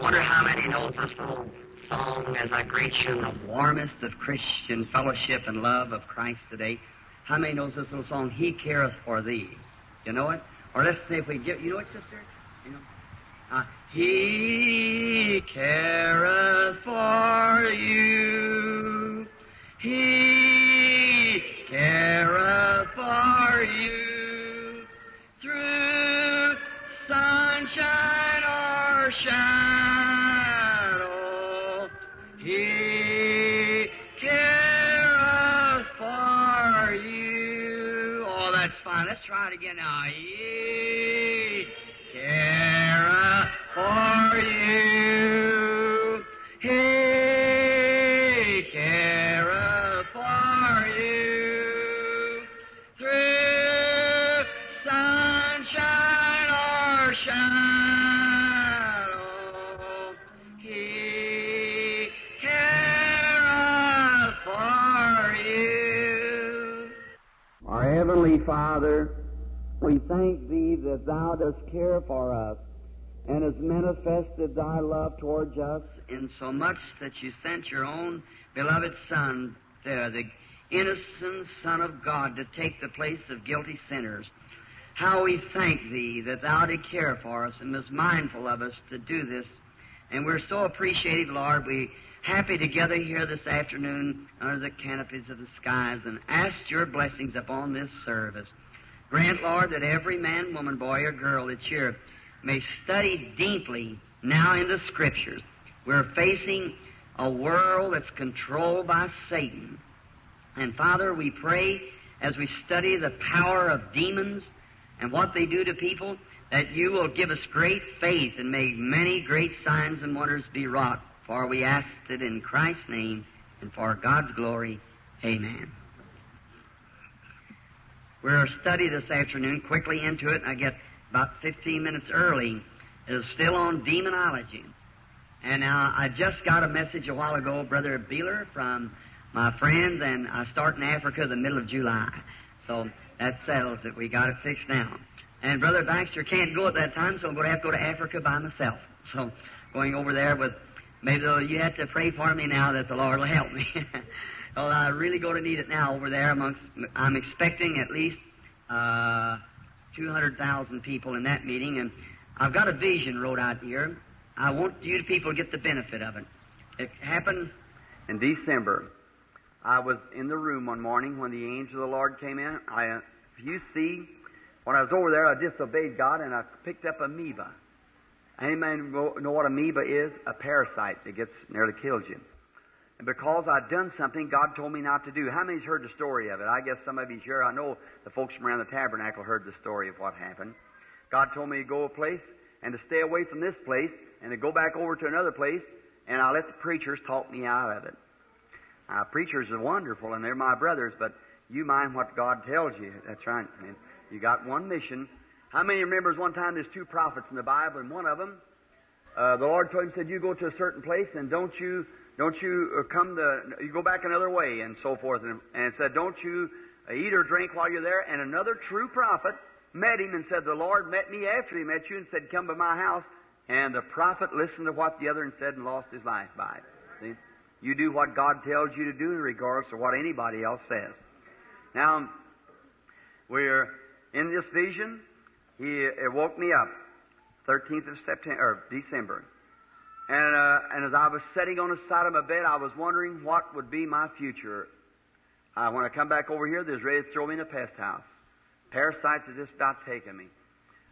Wonder how many knows this little song as I greet you in the warmest of Christian fellowship and love of Christ today. How many knows this little song, He careth for thee? You know it? Or let's see if we get, you know it, sister? You know? Uh, he careth for you. He careth Father, we thank Thee that Thou dost care for us and hast manifested Thy love towards us in so much that you sent your own beloved Son there, the innocent Son of God, to take the place of guilty sinners. How we thank Thee that Thou did care for us and was mindful of us to do this. And we're so appreciative, Lord. We happy together here this afternoon under the canopies of the skies and ask your blessings upon this service. Grant, Lord, that every man, woman, boy, or girl that's here may study deeply now in the Scriptures. We're facing a world that's controlled by Satan. And Father, we pray as we study the power of demons and what they do to people, that you will give us great faith and make many great signs and wonders be wrought. For we ask it in Christ's name and for God's glory. Amen. We're study this afternoon, quickly into it, I get about 15 minutes early. It's still on demonology. And I just got a message a while ago, Brother Beeler, from my friends, and I start in Africa the middle of July. So that settles it. We got it fixed now. And Brother Baxter can't go at that time, so I'm going to have to go to Africa by myself. So going over there with, maybe you have to pray for me now that the Lord will help me. well, I really going to need it now over there amongst, I'm expecting at least, uh, 200,000 people in that meeting, and I've got a vision wrote out here. I want you people to get the benefit of it. It happened in December. I was in the room one morning when the angel of the Lord came in. I, if you see, when I was over there, I disobeyed God and I picked up amoeba. Anybody know what amoeba is? A parasite that gets nearly kills you. And because I'd done something God told me not to do. How many's heard the story of it? I guess some of you sure. I know the folks from around the tabernacle heard the story of what happened. God told me to go a place and to stay away from this place and to go back over to another place, and I let the preachers talk me out of it. Now, preachers are wonderful, and they're my brothers, but you mind what God tells you. That's right. Man. You got one mission. How many remembers one time there's two prophets in the Bible, and one of them, uh, the Lord told him, said, you go to a certain place, and don't you, don't you uh, come the, you go back another way, and so forth. And, and said, don't you eat or drink while you're there. And another true prophet met him and said, the Lord met me after he met you and said, come to my house. And the prophet listened to what the other and said and lost his life by it. See? You do what God tells you to do regardless of what anybody else says. Now, we're in this vision. He woke me up, 13th of September, December. And, uh, and as I was sitting on the side of my bed, I was wondering what would be my future. Uh, when I come back over here, ready to throw me in a pest house. Parasites are just about taking me.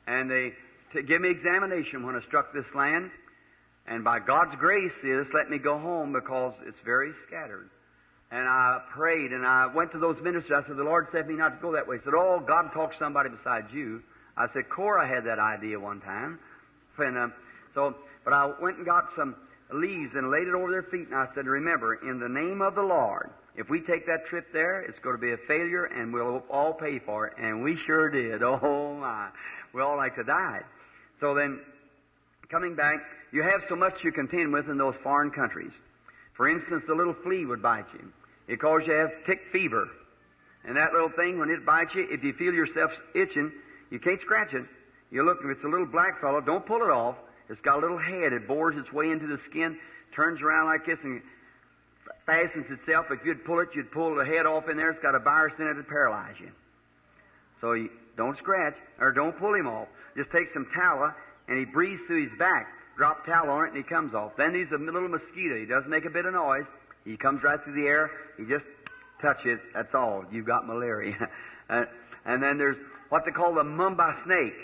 And they to give me examination when I struck this land. And by God's grace, they just let me go home because it's very scattered. And I prayed and I went to those ministers. I said, the Lord said me not to go that way. He said, oh, God talked to somebody besides you. I said, Korah had that idea one time. And, uh, so, but I went and got some leaves and laid it over their feet and I said, remember, in the name of the Lord, if we take that trip there, it's going to be a failure and we'll all pay for it. And we sure did. Oh my. We all like to die. So then, coming back, you have so much you contend with in those foreign countries. For instance, the little flea would bite you. It causes you to have tick fever. And that little thing, when it bites you, if you feel yourself itching, you can't scratch it. You look, if it's a little black fellow, don't pull it off. It's got a little head. It bores its way into the skin, turns around like this, and fastens itself. If you'd pull it, you'd pull the head off in there. It's got a virus in it to paralyze you. So you don't scratch or don't pull him off. Just take some tallow and he breathes through his back. Drop tallow on it and he comes off. Then he's a little mosquito. He doesn't make a bit of noise. He comes right through the air. He just touches. It that's all. You've got malaria. uh, and then there's what they call the mamba snake.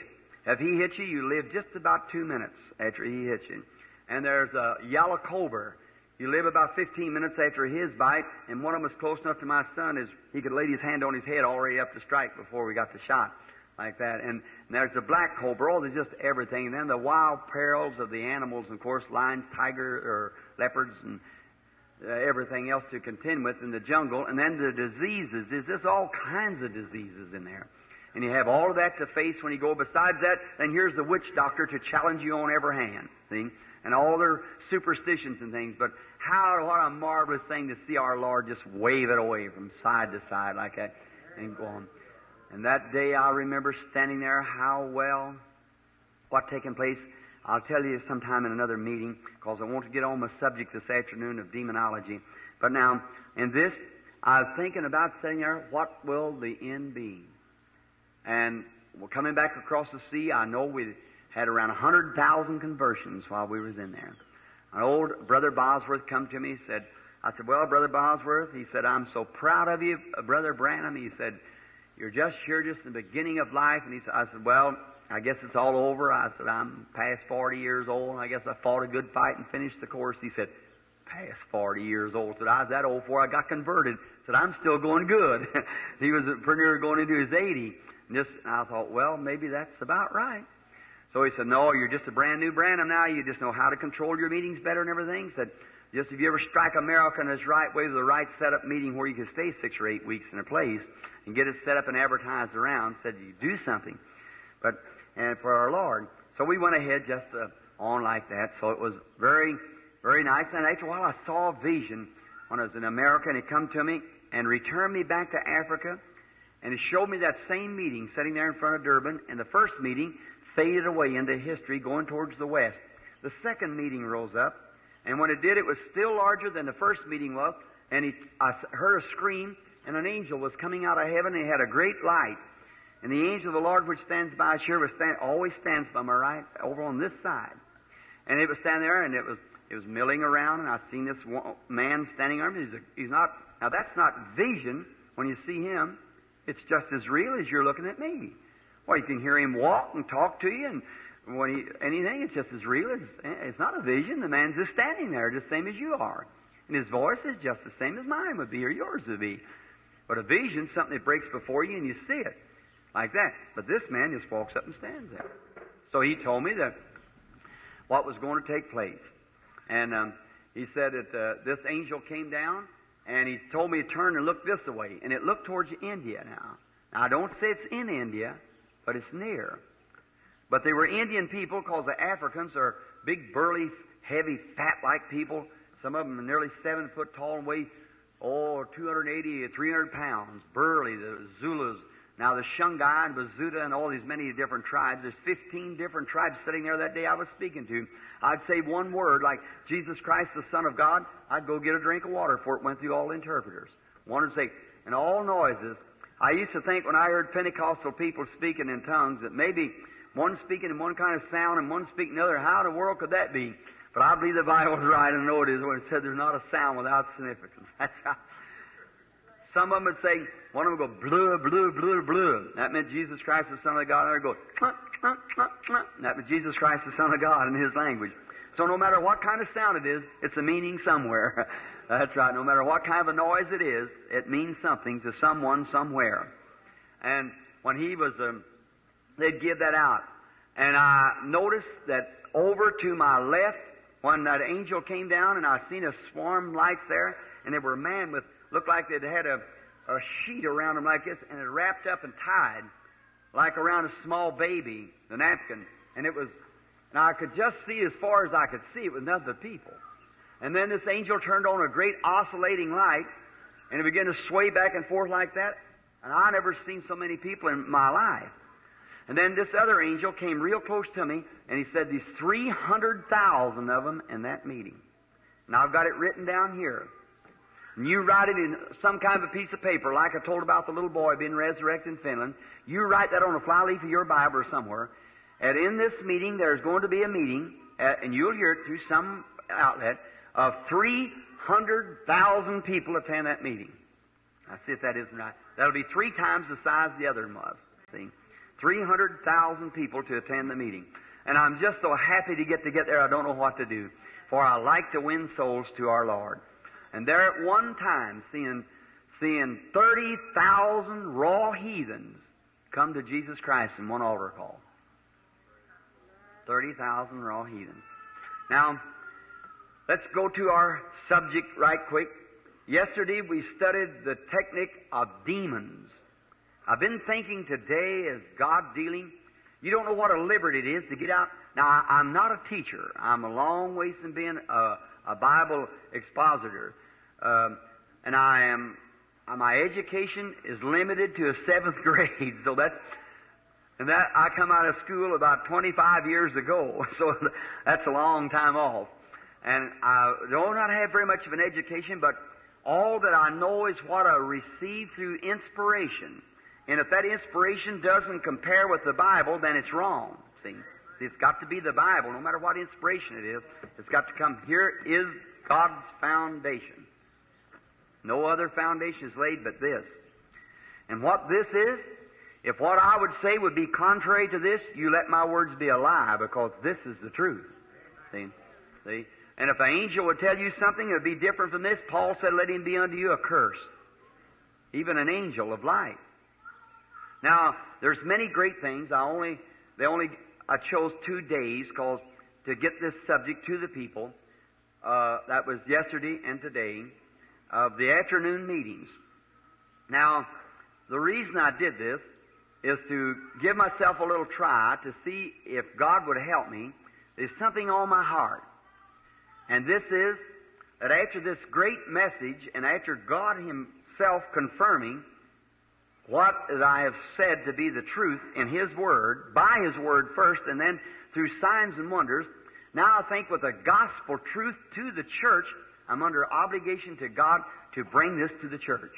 If he hits you, you live just about two minutes after he hits you. And there's a yellow cobra. You live about 15 minutes after his bite, and one of them is close enough to my son is he could lay his hand on his head already up to strike before we got the shot, like that. And, and there's the black cobra. Oh, there's just everything. And then the wild perils of the animals, of course, lions, tigers, or leopards, and uh, everything else to contend with in the jungle. And then the diseases. There's just all kinds of diseases in there. And you have all of that to face when you go. Besides that, then here's the witch doctor to challenge you on every hand. See? And all their superstitions and things. But how, what a marvelous thing to see our Lord just wave it away from side to side like that and go on. And that day I remember standing there, how well, what taking place. I'll tell you sometime in another meeting because I want to get on the subject this afternoon of demonology. But now, in this, I was thinking about there, what will the end be? And we're coming back across the sea. I know we had around 100,000 conversions while we was in there. An old brother Bosworth come to me. He said, I said, well, brother Bosworth, he said, I'm so proud of you, uh, brother Branham. He said, you're just here just in the beginning of life. And he said, I said, well, I guess it's all over. I said, I'm past 40 years old, and I guess I fought a good fight and finished the course. He said, past 40 years old. I said, I was that old before I got converted. I said, I'm still going good. he was pretty near going into his 80. And just, and I thought, well, maybe that's about right. So he said, No, you're just a brand new Branham now. You just know how to control your meetings better and everything. He said, Just if you ever strike America in its right way the right setup meeting where you can stay six or eight weeks in a place and get it set up and advertised around, said, You do something. But, and for our Lord. So we went ahead just uh, on like that. So it was very, very nice. And after a while, I saw a vision when I was in America, and it come to me and returned me back to Africa. And it showed me that same meeting sitting there in front of Durban. And the first meeting faded away into history going towards the west. The second meeting rose up, and when it did, it was still larger than the first meeting was, and he, I heard a scream, and an angel was coming out of heaven, and he had a great light. And the angel of the Lord which stands by sure was stand, always stands by my right, over on this side. And it was standing there, and it was it was milling around, and I seen this one, man standing there. He's, a, he's not now that's not vision when you see him. It's just as real as you're looking at me. Well, you can hear him walk and talk to you, and when he anything, it's just as real as it's not a vision. The man's just standing there, just same as you are, and his voice is just the same as mine would be or yours would be. But a vision, something that breaks before you, and you see it like that. But this man just walks up and stands there. So he told me that what was going to take place, and um, he said that uh, this angel came down, and he told me to turn and look this way, and it looked towards India now. Now I don't say it's in India but it's near. But they were Indian people because the Africans are big, burly, heavy, fat-like people. Some of them are nearly seven foot tall and weigh, oh, 280 or 300 pounds. Burly, the Zulus. Now the Shungai and Bazuta and all these many different tribes. There's 15 different tribes sitting there that day I was speaking to. I'd say one word like Jesus Christ, the Son of God. I'd go get a drink of water before it went through all the interpreters. One would say, and all noises I used to think when I heard Pentecostal people speaking in tongues that maybe one speaking in one kind of sound and one speaking another. How in the world could that be? But I believe the Bible's right and know it is when it said there's not a sound without significance. That's how. Some of them would say, one of them would go, blue, blue, blue, blue. That meant Jesus Christ, the Son of God. And they go, clunk, clunk, clunk, clunk. That meant Jesus Christ, the Son of God in His language. So no matter what kind of sound it is, it's a meaning somewhere. That's right. No matter what kind of a noise it is, it means something to someone somewhere. And when he was, um, they'd give that out. And I noticed that over to my left, when that angel came down, and I seen a swarm lights there, and they were a man with looked like they'd had a, a sheet around them like this, and it wrapped up and tied like around a small baby, the napkin. And it was, and I could just see as far as I could see, it was none but people. And then this angel turned on a great oscillating light, and it began to sway back and forth like that. And I never seen so many people in my life. And then this other angel came real close to me, and he said, There's 300,000 of them in that meeting. Now I've got it written down here. And you write it in some kind of a piece of paper, like I told about the little boy being resurrected in Finland. You write that on a flyleaf of your Bible or somewhere. And in this meeting, there's going to be a meeting, uh, and you'll hear it through some outlet, of 300,000 people attend that meeting. I see if that isn't right. That'll be three times the size the other one was. See? 300,000 people to attend the meeting. And I'm just so happy to get to get there, I don't know what to do. For I like to win souls to our Lord. And there at one time, seeing, seeing 30,000 raw heathens come to Jesus Christ in one altar call. 30,000 raw heathens. Now, let's go to our subject right quick. Yesterday we studied the technique of demons. I've been thinking today as God dealing. You don't know what a liberty it is to get out. Now, I, am not a teacher. I'm a long ways from being a, a Bible expositor. Um, and I am, uh, my education is limited to a seventh grade. So that's, and that, I come out of school about 25 years ago. So that's a long time off. And I do not have very much of an education, but all that I know is what I received through inspiration. And if that inspiration doesn't compare with the Bible, then it's wrong. See? It's got to be the Bible, no matter what inspiration it is. It's got to come. Here is God's foundation. No other foundation is laid but this. And what this is, if what I would say would be contrary to this, you let my words be a lie because this is the truth. See? See? And if an angel would tell you something that would be different from this, Paul said, let him be unto you a curse. Even an angel of light. Now, there's many great things. I only, they only, I chose two days cause to get this subject to the people. Uh, that was yesterday and today of the afternoon meetings. Now, the reason I did this is to give myself a little try to see if God would help me. There's something on my heart. And this is that after this great message and after God Himself confirming what I have said to be the truth in His Word, by His Word first, and then through signs and wonders, now I think with the gospel truth to the church, I'm under obligation to God to bring this to the church.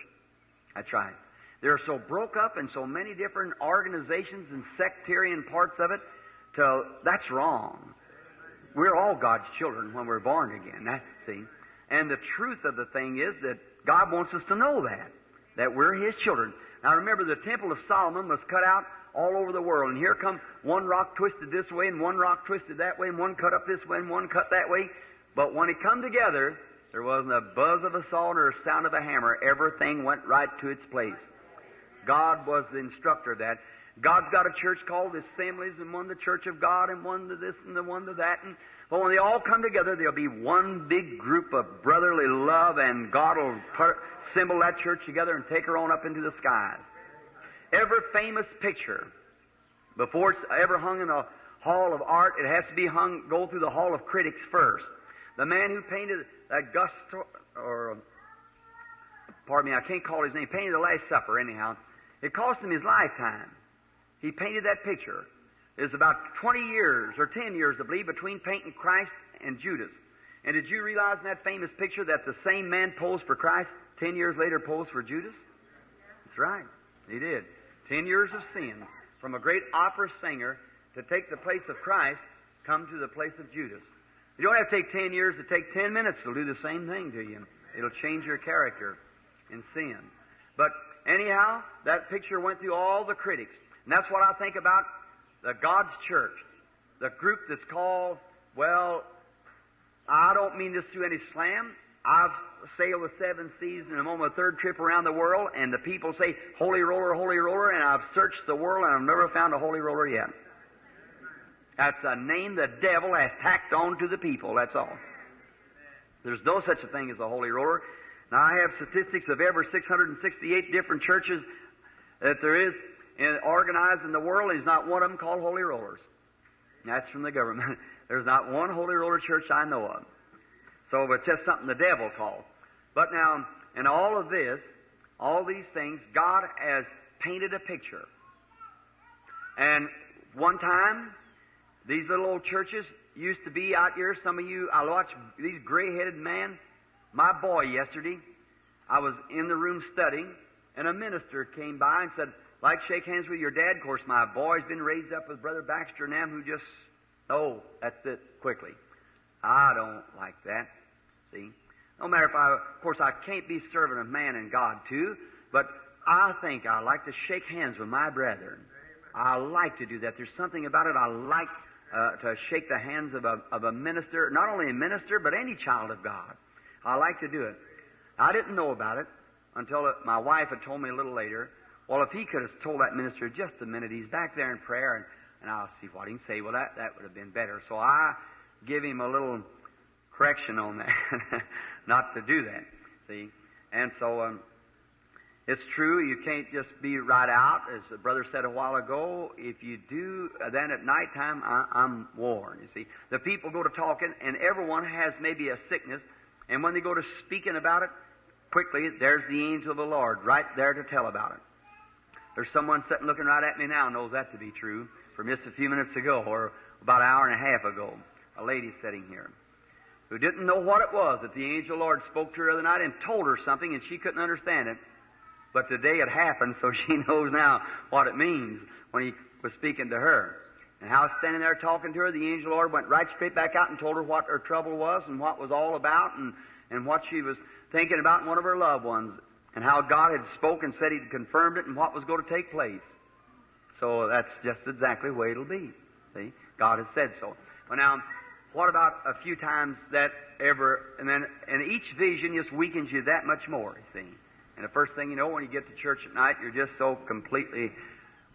That's right. They're so broke up in so many different organizations and sectarian parts of it, to, that's wrong. We're all God's children when we're born again. That, see? And the truth of the thing is that God wants us to know that, that we're His children. Now remember, the Temple of Solomon was cut out all over the world. And here come one rock twisted this way, and one rock twisted that way, and one cut up this way, and one cut that way. But when it come together, there wasn't a buzz of a saw or a sound of a hammer. Everything went right to its place. God was the instructor of that. God's got a church called Assemblies, and one the Church of God, and one to this, and the one to that. And but when they all come together, there'll be one big group of brotherly love, and God will assemble that church together and take her on up into the skies. Every famous picture, before it's ever hung in a hall of art, it has to be hung, go through the hall of critics first. The man who painted that Gusto, or, pardon me, I can't call his name, painted the Last Supper anyhow. It cost him his lifetime. He painted that picture. It's about 20 years, or 10 years, I believe, between painting Christ and Judas. And did you realize in that famous picture that the same man posed for Christ 10 years later posed for Judas? That's right. He did. 10 years of sin from a great opera singer to take the place of Christ come to the place of Judas. You don't have to take 10 years to take 10 minutes. It'll do the same thing to you. It'll change your character in sin. But anyhow, that picture went through all the critics. And that's what I think about the God's church. The group that's called, well, I don't mean this to any slam. I've sailed the seven seas and I'm on my third trip around the world, and the people say, Holy Roller, Holy Roller, and I've searched the world and I've never found a Holy Roller yet. That's a name the devil has tacked on to the people, that's all. There's no such a thing as a Holy Roller. Now, I have statistics of every 668 different churches that there is in, organized in the world, and there's not one of them called Holy Rollers. That's from the government. There's not one Holy Roller church I know of. So it's just something the devil calls. But now, in all of this, all these things, God has painted a picture. And one time, these little old churches used to be out here. Some of you, I watch these gray-headed men. My boy yesterday, I was in the room studying, and a minister came by and said, like shake hands with your dad. Of course, my boy's been raised up with Brother Baxter and them who just, oh, that's it, quickly. I don't like that. See? No matter if I, of course, I can't be servant of man and God too, but I think I like to shake hands with my brethren. I like to do that. There's something about it. I like uh, to shake the hands of a, of a minister, not only a minister, but any child of God. I like to do it. I didn't know about it until it, my wife had told me a little later. Well, if he could have told that minister just a minute, he's back there in prayer, and, and I'll see what he can say. Well, that, that would have been better. So I give him a little correction on that, not to do that. See? And so, um, it's true, you can't just be right out. As the brother said a while ago, if you do, then at nighttime, I, I'm warned. You see, the people go to talking, and everyone has maybe a sickness, and when they go to speaking about it, quickly, there's the angel of the Lord right there to tell about it. There's someone sitting looking right at me now knows that to be true from just a few minutes ago, or about an hour and a half ago. A lady sitting here who didn't know what it was that the angel Lord spoke to her the other night and told her something, and she couldn't understand it. But today it happened, so she knows now what it means when he was speaking to her. And how standing there talking to her, the angel Lord went right straight back out and told her what her trouble was and what was all about and, and what she was thinking about one of her loved ones and how God had spoken, said He'd confirmed it and what was going to take place. So that's just exactly the way it'll be. See? God has said so. Well now, what about a few times that ever, and then, and each vision just weakens you that much more, you see. And the first thing you know, when you get to church at night, you're just so completely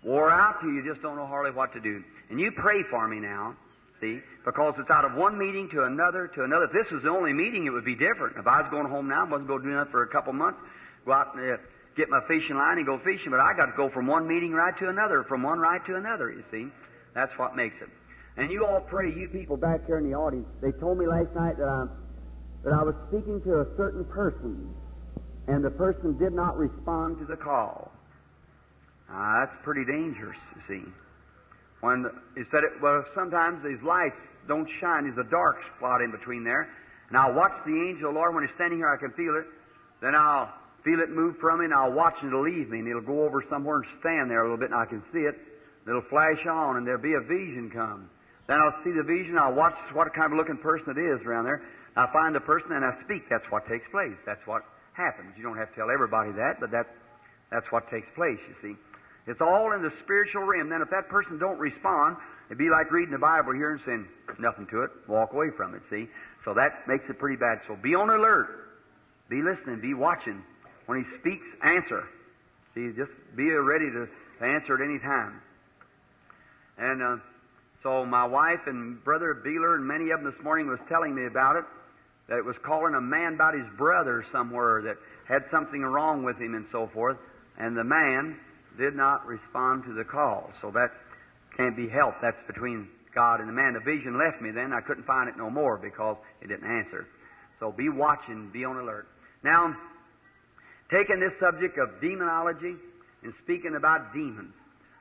wore out till you just don't know hardly what to do. And you pray for me now, see, because it's out of one meeting to another to another. If this was the only meeting, it would be different. If I was going home now, I wasn't going to do nothing for a couple months, go out and uh, get my fishing line and go fishing, but I got to go from one meeting right to another, from one right to another, you see. That's what makes it. And you all pray, you people back here in the audience. They told me last night that I, that I was speaking to a certain person and the person did not respond to the call. Uh, that's pretty dangerous, you see. When he said it, well, sometimes these lights don't shine. There's a dark spot in between there. And I'll watch the angel, of Lord, when he's standing here, I can feel it. Then I'll feel it move from me, and I'll watch it leave me, and it'll go over somewhere and stand there a little bit, and I can see it. It'll flash on, and there'll be a vision come. Then I'll see the vision. I'll watch what kind of looking person it is around there. I find the person, and I speak. That's what takes place. That's what happens. You don't have to tell everybody that, but that, that's what takes place, you see. It's all in the spiritual realm. Then if that person don't respond, it'd be like reading the Bible here and saying nothing to it, walk away from it, see. So that makes it pretty bad. So be on alert. Be listening. Be watching. When he speaks, answer. See, just be ready to, answer at any time. And uh, so my wife and brother Beeler and many of them this morning was telling me about it that it was calling a man about his brother somewhere that had something wrong with him and so forth, and the man did not respond to the call. So that can't be helped. That's between God and the man. The vision left me then. I couldn't find it no more because it didn't answer. So be watching, be on alert. Now, taking this subject of demonology and speaking about demons.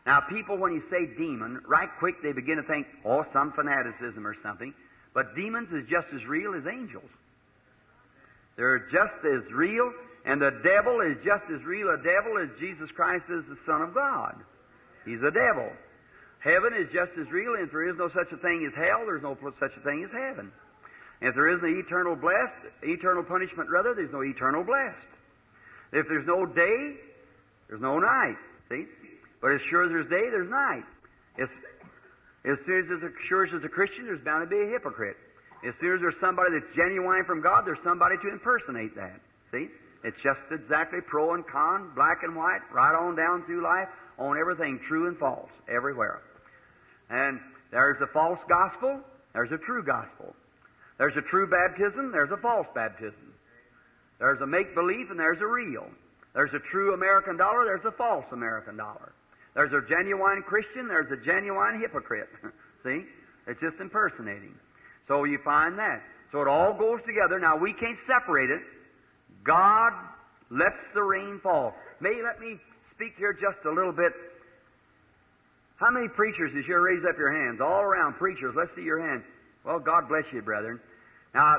Now, people, when you say demon, right quick they begin to think, oh, some fanaticism or something. But demons is just as real as angels. They're just as real, and the devil is just as real a devil as Jesus Christ is the Son of God. He's a devil. Heaven is just as real, and if there is no such a thing as hell, there's no such a thing as heaven. And if there is no eternal blessed, eternal punishment rather, there's no eternal blessed. If there's no day, there's no night. See? But as sure as there's day, there's night. It's as soon as there's a, sure as there's a Christian, there's bound to be a hypocrite. As soon as there's somebody that's genuine from God, there's somebody to impersonate that. See? It's just exactly pro and con, black and white, right on down through life, on everything true and false, everywhere. And there's a false gospel, there's a true gospel. There's a true baptism, there's a false baptism. There's a make believe and there's a real. There's a true American dollar, there's a false American dollar. There's a genuine Christian, there's a genuine hypocrite. See? It's just impersonating. So you find that. So it all goes together. Now we can't separate it. God lets the rain fall. May let me speak here just a little bit How many preachers is here? Raise up your hands. All around preachers. Let's see your hands. Well, God bless you, brethren. Now,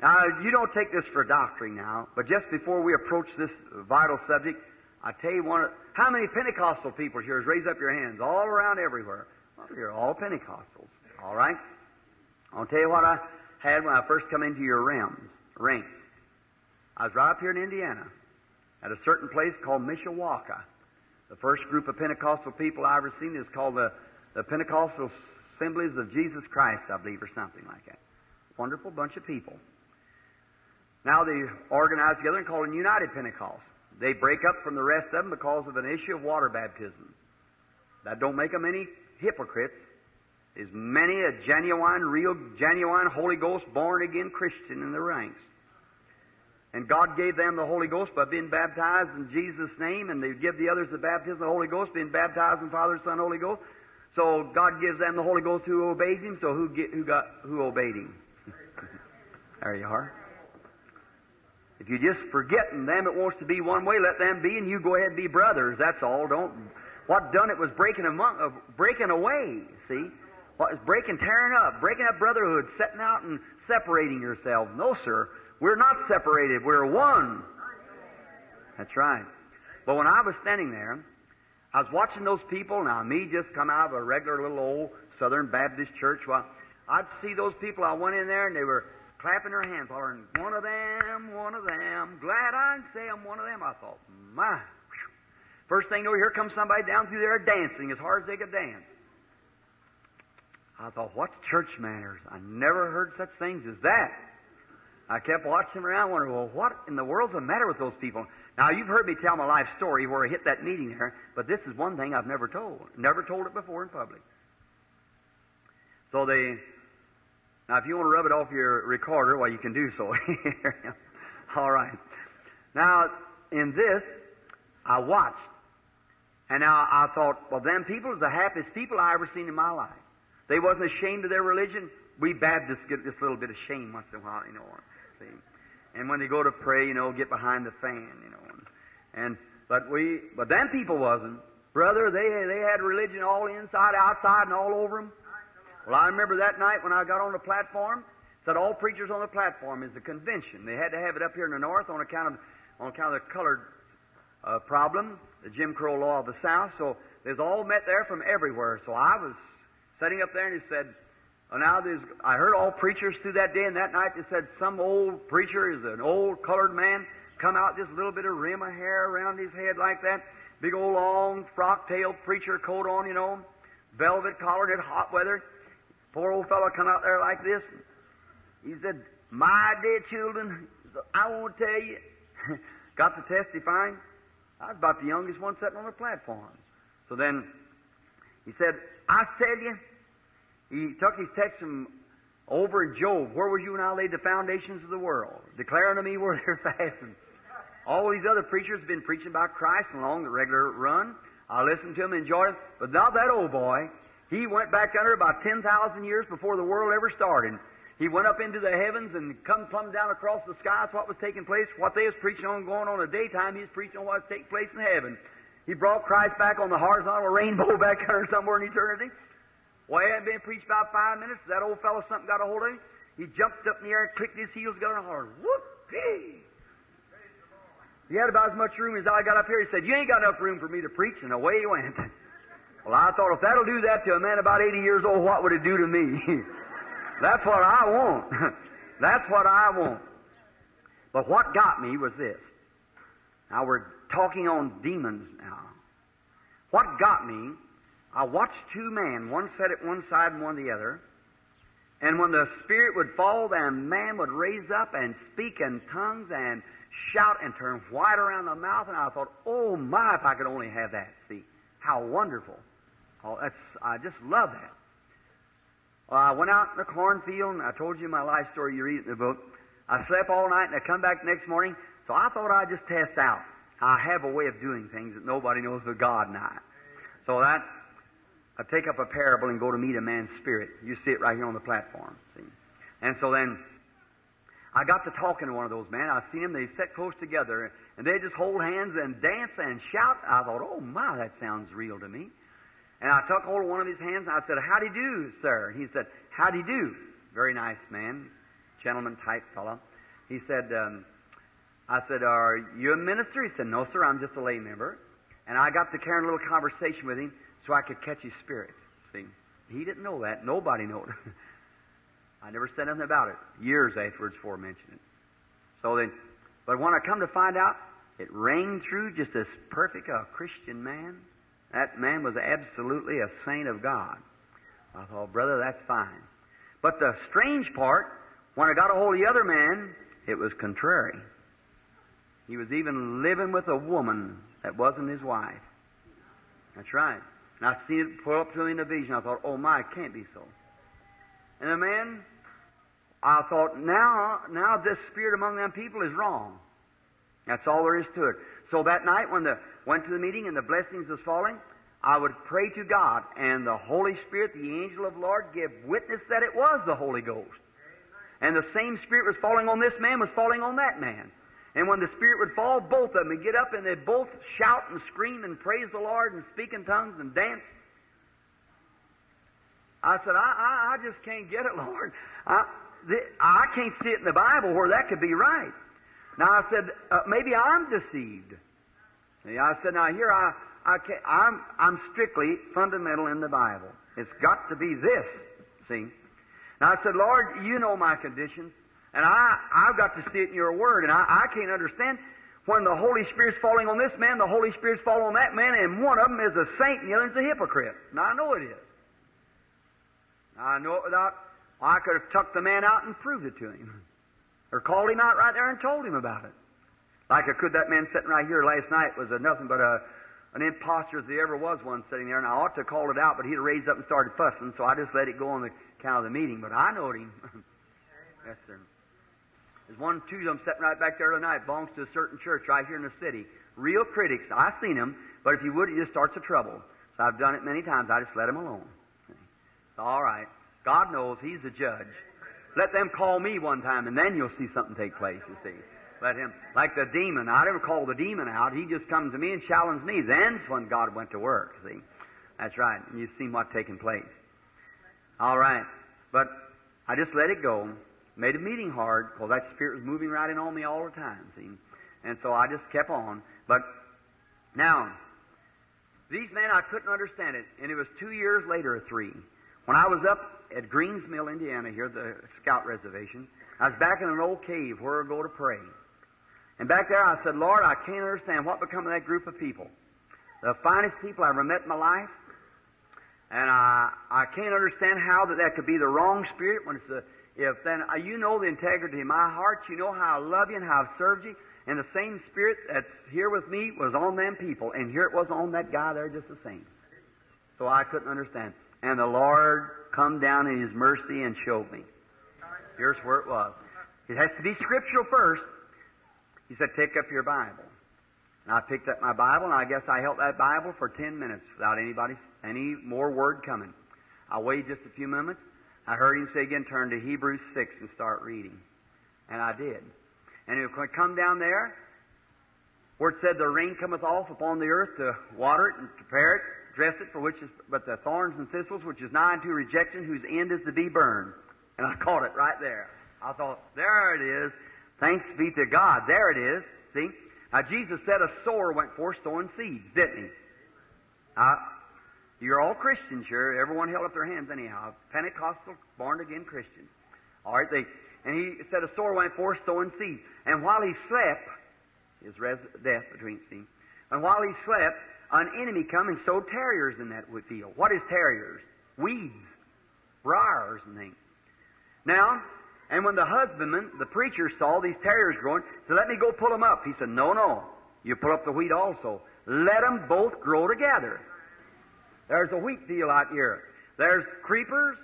now you don't take this for doctrine now, but just before we approach this vital subject, I tell you one. How many Pentecostal people here? Raise up your hands. All around everywhere. Well, you're all Pentecostals. All right. I'll tell you what I had when I first come into your realms, ranks. I was right up here in Indiana at a certain place called Mishawaka. The first group of Pentecostal people I ever seen is called the, the Pentecostal Assemblies of Jesus Christ, I believe, or something like that. Wonderful bunch of people. Now they organized together and called it United Pentecost. They break up from the rest of them because of an issue of water baptism. That don't make them any hypocrites. There's many a genuine, real, genuine Holy Ghost born again Christian in the ranks. And God gave them the Holy Ghost by being baptized in Jesus' name, and they give the others the baptism of the Holy Ghost, being baptized in Father, Son, Holy Ghost. So God gives them the Holy Ghost who obeys Him. So who get, who got who obeyed Him? there you are. If you just forgetting them, it wants to be one way. Let them be, and you go ahead and be brothers. That's all. Don't. What done it was breaking among, uh, breaking away. See, what is breaking, tearing up, breaking up brotherhood, setting out and separating yourselves. No, sir. We're not separated. We're one. That's right. But when I was standing there, I was watching those people. Now, me just come out of a regular little old Southern Baptist church. Well, I'd see those people. I went in there and they were clapping their hands, hollering, one of them, one of them. Glad I can say I'm one of them. I thought, my. First thing know, here comes somebody down through there dancing as hard as they could dance. I thought, what's church manners? I never heard such things as that. I kept watching around, wondering, well, what in the world's the matter with those people? Now, you've heard me tell my life story where I hit that meeting there, but this is one thing I've never told. Never told it before in public. So they, now if you want to rub it off your recorder, well, you can do so. All right. Now, in this, I watched. And now I thought, well, them people are the happiest people I ever seen in my life. They wasn't ashamed of their religion. We Baptists get this little bit of shame once in a while, you know. See? And when they go to pray, you know, get behind the fan, you know. And, and but we, but them people wasn't, brother. They they had religion all inside, outside, and all over them. Well, I remember that night when I got on the platform. Said all preachers on the platform is the convention. They had to have it up here in the north on account of on account of the colored uh, problem, the Jim Crow law of the South. So there's all met there from everywhere. So I was sitting up there, and he said, well, now there's, I heard all preachers through that day and that night. They said some old preacher is an old colored man, come out just a little bit of rim of hair around his head like that, big old long frock-tailed preacher coat on, you know, velvet collar in hot weather. Poor old fellow come out there like this. He said, "My dear children, I won't tell you." Got to testifying. I was about the youngest one sitting on the platform. So then he said, "I tell you." He took his text from over in Job. Where was you when I laid the foundations of the world? Declaring to me where they're fastened. All these other preachers have been preaching about Christ along the regular run. I listened to them, enjoyed them. But not that old boy. He went back under about 10,000 years before the world ever started. He went up into the heavens and come plumb down across the skies what was taking place, what they was preaching on going on in the daytime, he was preaching on what was taking place in heaven. He brought Christ back on the horizontal rainbow back under somewhere in eternity. Well, he hadn't been preached about five minutes. That old fellow something got a hold of him. He jumped up in the air and clicked his heels together and hollered, whoopee! He had about as much room as I got up here. He said, You ain't got enough room for me to preach, and away he went. Well, I thought if that'll do that to a man about 80 years old, what would it do to me? That's what I want. That's what I want. But what got me was this. Now we're talking on demons now. What got me I watched two men, one sat at one side and one the other. And when the Spirit would fall, the man would raise up and speak in tongues and shout and turn white around the mouth. And I thought, oh my, if I could only have that. See, how wonderful. Oh, that's, I just love that. Well, I went out in the cornfield and I told you my life story you read in the book. I slept all night and I come back next morning. So I thought I'd just test out. I have a way of doing things that nobody knows but God and I. So that I take up a parable and go to meet a man's spirit. You see it right here on the platform. See? And so then I got to talking to one of those men. I seen them, they sit close together, and they just hold hands and dance and shout. I thought, oh my, that sounds real to me. And I took hold of one of his hands and I said, How do you do, sir? And he said, How do you do? Very nice man, gentleman type fellow. He said, um, I said, Are you a minister? He said, No, sir, I'm just a lay member. And I got to carrying a little conversation with him so I could catch his spirit. See? He didn't know that. Nobody knew it. I never said nothing about it. Years afterwards before mentioning it. So then, but when I come to find out, it rang through just as perfect a Christian man. That man was absolutely a saint of God. I thought, brother, that's fine. But the strange part, when I got a hold of the other man, it was contrary. He was even living with a woman that wasn't his wife. That's right. And I seen it pull up to me in vision. I thought, oh my, it can't be so. And the man, I thought, now, now this spirit among them people is wrong. That's all there is to it. So that night when the went to the meeting and the blessings was falling, I would pray to God, and the Holy Spirit, the angel of the Lord, give witness that it was the Holy Ghost. And the same Spirit was falling on this man, was falling on that man. And when the Spirit would fall, both of them would get up and they'd both shout and scream and praise the Lord and speak in tongues and dance. I said, I, I, I just can't get it, Lord. I, the, I can't see it in the Bible where that could be right. Now I said, uh, maybe I'm deceived. I said, now here I, I can't, I'm, I'm strictly fundamental in the Bible. It's got to be this. See. Now I said, Lord, you know my condition, and I, I've got to see it in your word, and I, I can't understand when the Holy Spirit's falling on this man, the Holy Spirit's falling on that man, and one of them is a saint and the other is a hypocrite. Now I know it is. I know it without, I could have tucked the man out and proved it to him. Or called him out right there and told him about it. Like I could that man sitting right here last night was a nothing but a an impostor as there ever was one sitting there, and I ought to have called it out, but he'd raised up and started fussing, so I just let it go on the account of the meeting. But I knowed him. yes, sir. There's one, two of them sitting right back there tonight, belongs to a certain church right here in the city. Real critics. I've seen them, but if you would, it just starts a trouble. So I've done it many times. I just let them alone. It's all right. God knows He's the judge. Let them call me one time, and then you'll see something take place, you see. Let him, like the demon. I never call the demon out. He just comes to me and challenges me. Then's when God went to work, see. That's right. And you've seen what's taking place. All right. But I just let it go. Made a meeting hard, because that spirit was moving right in on me all the time, see. And so I just kept on. But now, these men, I couldn't understand it. And it was two years later or three. When I was up at Greens Mill, Indiana, here, the scout reservation, I was back in an old cave where I go to pray. And back there I said, Lord, I can't understand what become of that group of people. The finest people I ever met in my life. And I, I can't understand how that that could be the wrong spirit when it's the, if then, uh, you know the integrity of my heart, you know how I love you and how I've served you, and the same spirit that's here with me was on them people, and here it was on that guy there just the same. So I couldn't understand. And the Lord come down in His mercy and showed me. Here's where it was. It has to be scriptural first. He said, take up your Bible. And I picked up my Bible, and I guess I held that Bible for ten minutes without anybody, any more word coming. I waited just a few moments. I heard him say again, turn to Hebrews 6 and start reading. And I did. And it would come down there, where it said, the rain cometh off upon the earth to water it and prepare it, dress it for which is, but the thorns and thistles, which is nigh unto rejection, whose end is to be burned. And I caught it right there. I thought, there it is. Thanks be to God. There it is. See? Now, Jesus said a sower went forth sowing seeds, didn't he? Uh, you're all Christians here. Everyone held up their hands anyhow. Pentecostal, born again Christians. All right, they, and he said a sower went forth sowing seeds. And while he slept, his res- death between see, and while he slept, an enemy come and sowed tares in that field. What is tares? Weeds, briars, and things. Now, and when the husbandman, the preacher, saw these tares growing, said, Let me go pull them up. He said, No, no. You pull up the wheat also. Let them both grow together. There's a wheat field out here. There's creepers,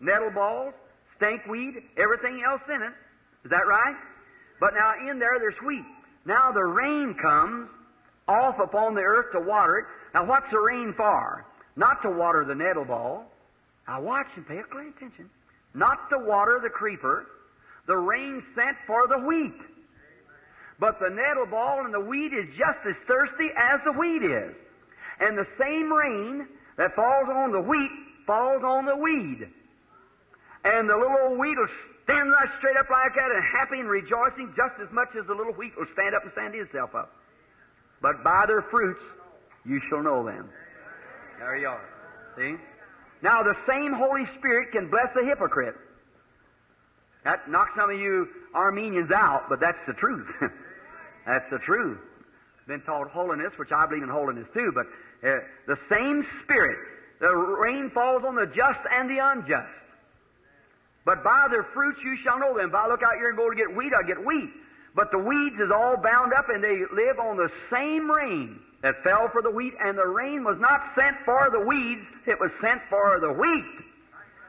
nettle balls, stinkweed, everything else in it. Is that right? But now in there, there's wheat. Now the rain comes off upon the earth to water it. Now what's the rain for? Not to water the nettle ball. Now watch and pay close attention not to water the creeper. The rain sent for the wheat. But the nettle ball and the wheat is just as thirsty as the wheat is. And the same rain that falls on the wheat falls on the weed. And the little old wheat will stand right straight up like that and happy and rejoicing just as much as the little wheat will stand up and stand itself up. But by their fruits you shall know them. There you are. See? Now the same Holy Spirit can bless a hypocrite. That knocks some of you Arminians out, but that's the truth. that's the truth. Been taught holiness, which I believe in holiness too, but uh, the same Spirit. The rain falls on the just and the unjust. But by their fruits you shall know them. If I look out here and go to get wheat, I get wheat. But the weeds is all bound up and they live on the same rain that fell for the wheat, and the rain was not sent for the weeds, it was sent for the wheat.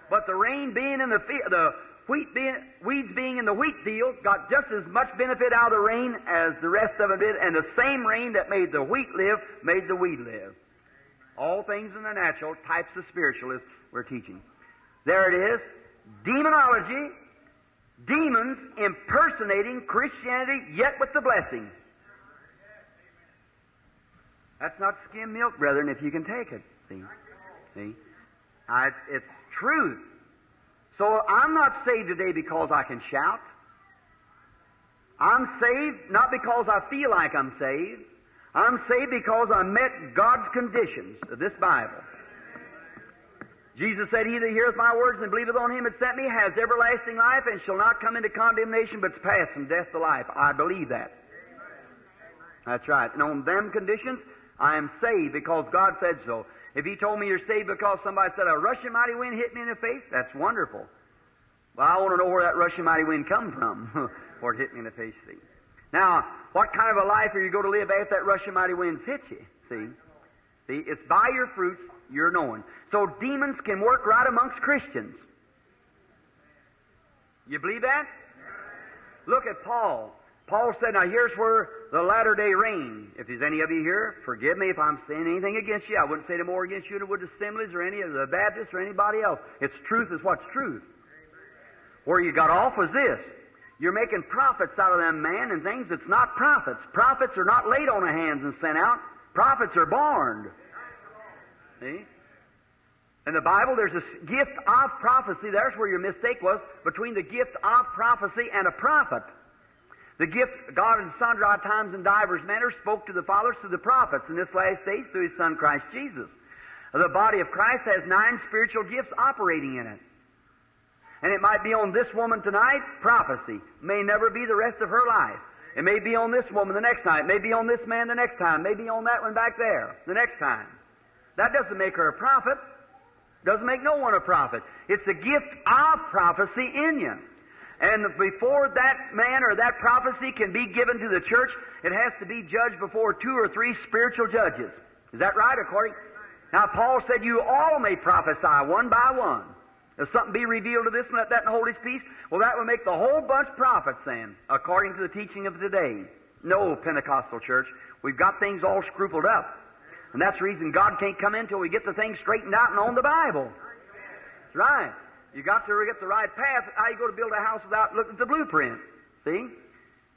But the rain being in the field, the wheat being, weeds being in the wheat field got just as much benefit out of the rain as the rest of it did, and the same rain that made the wheat live made the weed live. All things in the natural, types of spiritualists we're teaching. There it is. Demonology, demons impersonating Christianity, yet with the blessing. That's not skim milk, brethren, if you can take it. See? See? Uh, it's, it's truth. So I'm not saved today because I can shout. I'm saved not because I feel like I'm saved. I'm saved because I met God's conditions of this Bible. Jesus said, He that heareth my words and believeth on him that sent me has everlasting life and shall not come into condemnation, but pass from death to life. I believe that. That's right. And on them conditions, I am saved because God said so. If He told me you're saved because somebody said a rushing mighty wind hit me in the face, that's wonderful. Well, I want to know where that rushing mighty wind come from, for it hit me in the face. See. Now, what kind of a life are you going to live after that rushing mighty winds hit you? See, see, it's by your fruits you're known. So demons can work right amongst Christians. You believe that? Look at Paul. Paul said, Now here's where the latter day rain. If there's any of you here, forgive me if I'm saying anything against you. I wouldn't say no more against you the Assemblies or any of the Baptists or anybody else. It's truth is what's truth. Where you got off was this. You're making prophets out of them man and things that's not profits. Prophets are not laid on the hands and sent out. Prophets are born. See? In the Bible, there's a gift of prophecy. There's where your mistake was between the gift of prophecy and a prophet. The gift, God in sundry times and divers manners spoke to the fathers through the prophets in this last days through His Son Christ Jesus. The body of Christ has nine spiritual gifts operating in it. And it might be on this woman tonight, prophecy. May never be the rest of her life. It may be on this woman the next time. It may be on this man the next time. It may be on that one back there the next time. That doesn't make her a prophet. Doesn't make no one a prophet. It's the gift of prophecy in you. And before that man or that prophecy can be given to the church, it has to be judged before two or three spiritual judges. Is that right? According now, Paul said, "You all may prophesy one by one." If something be revealed to this and let that and hold his peace, well, that would make the whole bunch prophets then, according to the teaching of today. No, Pentecostal church, we've got things all scrupled up. And that's the reason God can't come in until we get the things straightened out and on the Bible. That's right. You got to get the right path. How you go to build a house without looking at the blueprint? See?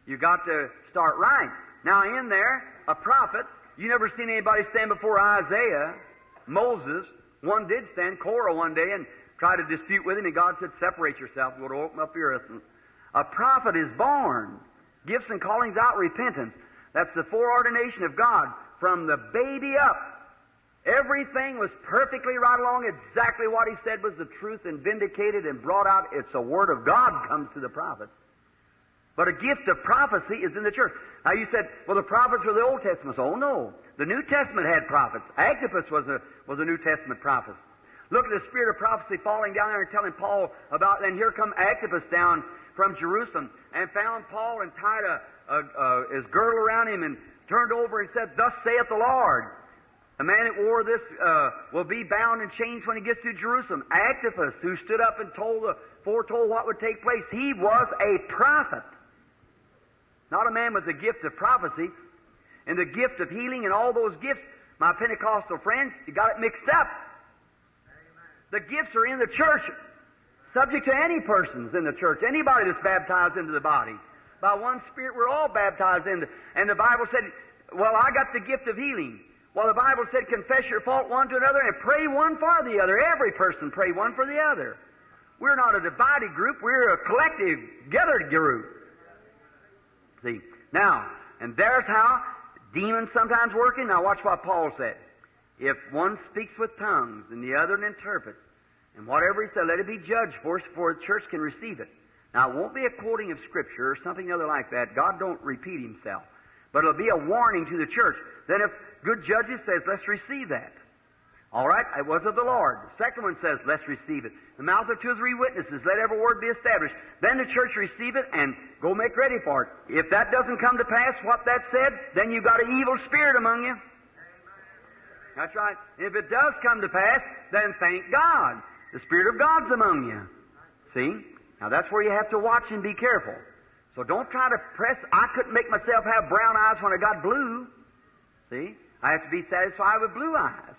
You got to start right. Now in there, a prophet, you never seen anybody stand before Isaiah, Moses. One did stand, Korah one day, and try to dispute with him, and God said, Separate yourself, go to open up your earth. A prophet is born. Gifts and callings out repentance. That's the foreordination of God from the baby up. Everything was perfectly right along. Exactly what he said was the truth and vindicated and brought out. It's the Word of God comes to the prophet. But a gift of prophecy is in the church. Now you said, well, the prophets were the Old Testament. Oh no. The New Testament had prophets. Agabus was a, was a New Testament prophet. Look at the spirit of prophecy falling down there and telling Paul about, and here come Agabus down from Jerusalem and found Paul and tied a, a, a, his girdle around him and turned over and said, Thus saith the Lord. A man that wore this uh, will be bound and changed when he gets to Jerusalem. Agabus, who stood up and told the, foretold what would take place, he was a prophet. Not a man with the gift of prophecy and the gift of healing and all those gifts. My Pentecostal friends, you got it mixed up. The gifts are in the church, subject to any persons in the church, anybody that's baptized into the body. By one Spirit, we're all baptized into. And the Bible said, well, I got the gift of healing. Well, the Bible said, confess your fault one to another and pray one for the other. Every person pray one for the other. We're not a divided group, we're a collective, gathered group. See? Now, and there's how demons sometimes working. Now watch what Paul said. If one speaks with tongues and the other interprets, and whatever he said, let it be judged for before the church can receive it. Now, it won't be a quoting of Scripture or something other like that. God don't repeat himself. But it'll be a warning to the church. Then if good judges says, let's receive that. All right, it was of the Lord. The second one says, let's receive it. The mouth of two or three witnesses, let every word be established. Then the church receive it and go make ready for it. If that doesn't come to pass, what that said, then you've got an evil spirit among you. That's right. If it does come to pass, then thank God. The Spirit of God's among you. See? Now that's where you have to watch and be careful. So don't try to press. I couldn't make myself have brown eyes when I got blue. See? I have to be satisfied with blue eyes.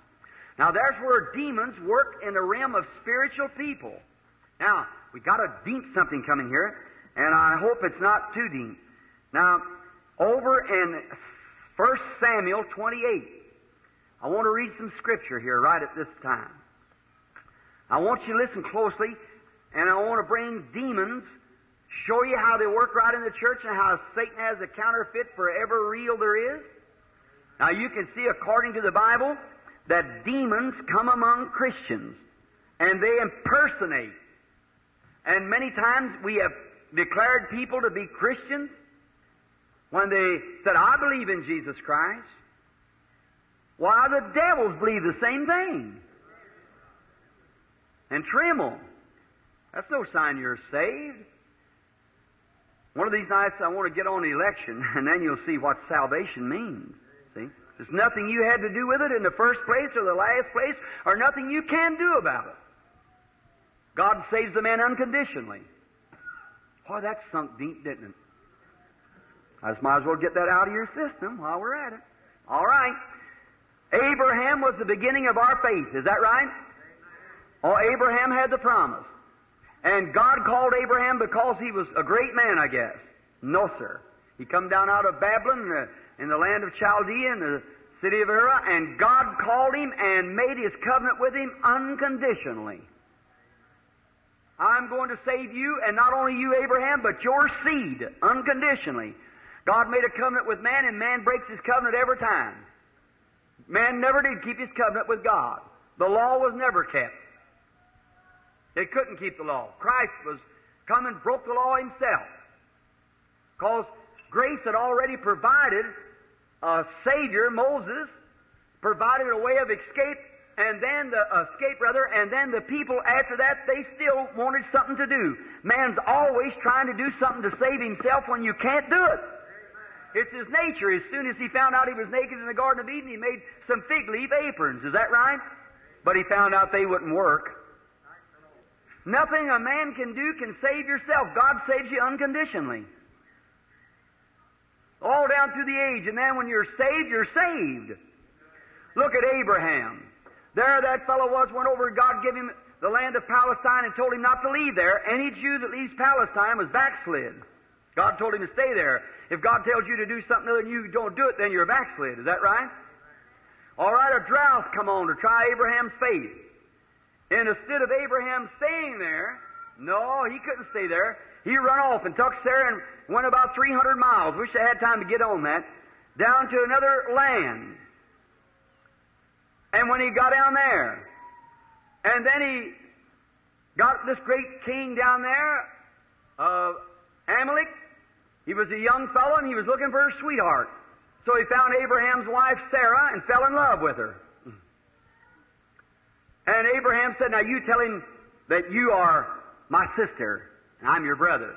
Now there's where demons work in the realm of spiritual people. Now, we got a deep something coming here, and I hope it's not too deep. Now, over in 1 Samuel 28, I want to read some scripture here right at this time. I want you to listen closely, and I want to bring demons, show you how they work right in the church and how Satan has a counterfeit for every real there is. Now, you can see, according to the Bible, that demons come among Christians and they impersonate. And many times we have declared people to be Christians when they said, I believe in Jesus Christ. Why, the devils believe the same thing and tremble. That's no sign you're saved. One of these nights I want to get on election, and then you'll see what salvation means. There's nothing you had to do with it in the first place or the last place, or nothing you can do about it. God saves the man unconditionally. Boy, that sunk deep, didn't it? I just might as well get that out of your system while we're at it. All right. Abraham was the beginning of our faith. Is that right? Oh, Abraham had the promise. And God called Abraham because he was a great man, I guess. No, sir. He come down out of Babylon uh, in the, land of Chaldea in the city of Ur, and God called him and made his covenant with him unconditionally. I'm going to save you, and not only you, Abraham, but your seed, unconditionally. God made a covenant with man, and man breaks his covenant every time. Man never did keep his covenant with God. The law was never kept. They couldn't keep the law. Christ was come and broke the law himself. Because grace had already provided a Savior, Moses, provided a way of escape, and then the escape, rather, and then the people after that, they still wanted something to do. Man's always trying to do something to save himself when you can't do it. It's his nature. As soon as he found out he was naked in the Garden of Eden, he made some fig leaf aprons. Is that right? But he found out they wouldn't work. Nothing a man can do can save yourself. God saves you unconditionally. All down through the age, and then when you're saved, you're saved. Look at Abraham. There that fellow was, went over, God gave him the land of Palestine and told him not to leave there. Any Jew that leaves Palestine was backslid. God told him to stay there. If God tells you to do something other and you don't do it, then you're backslid. Is that right? All right, a drought come on to try Abraham's faith. And instead of Abraham staying there, no, he couldn't stay there. He run off and took Sarah and went about 300 miles. Wish I had time to get on that. Down to another land. And when he got down there, and then he got this great king down there, uh, Abimelech. He was a young fellow and he was looking for a sweetheart. So he found Abraham's wife Sarah and fell in love with her. And Abraham said, Now you tell him that you are my sister, and I'm your brother.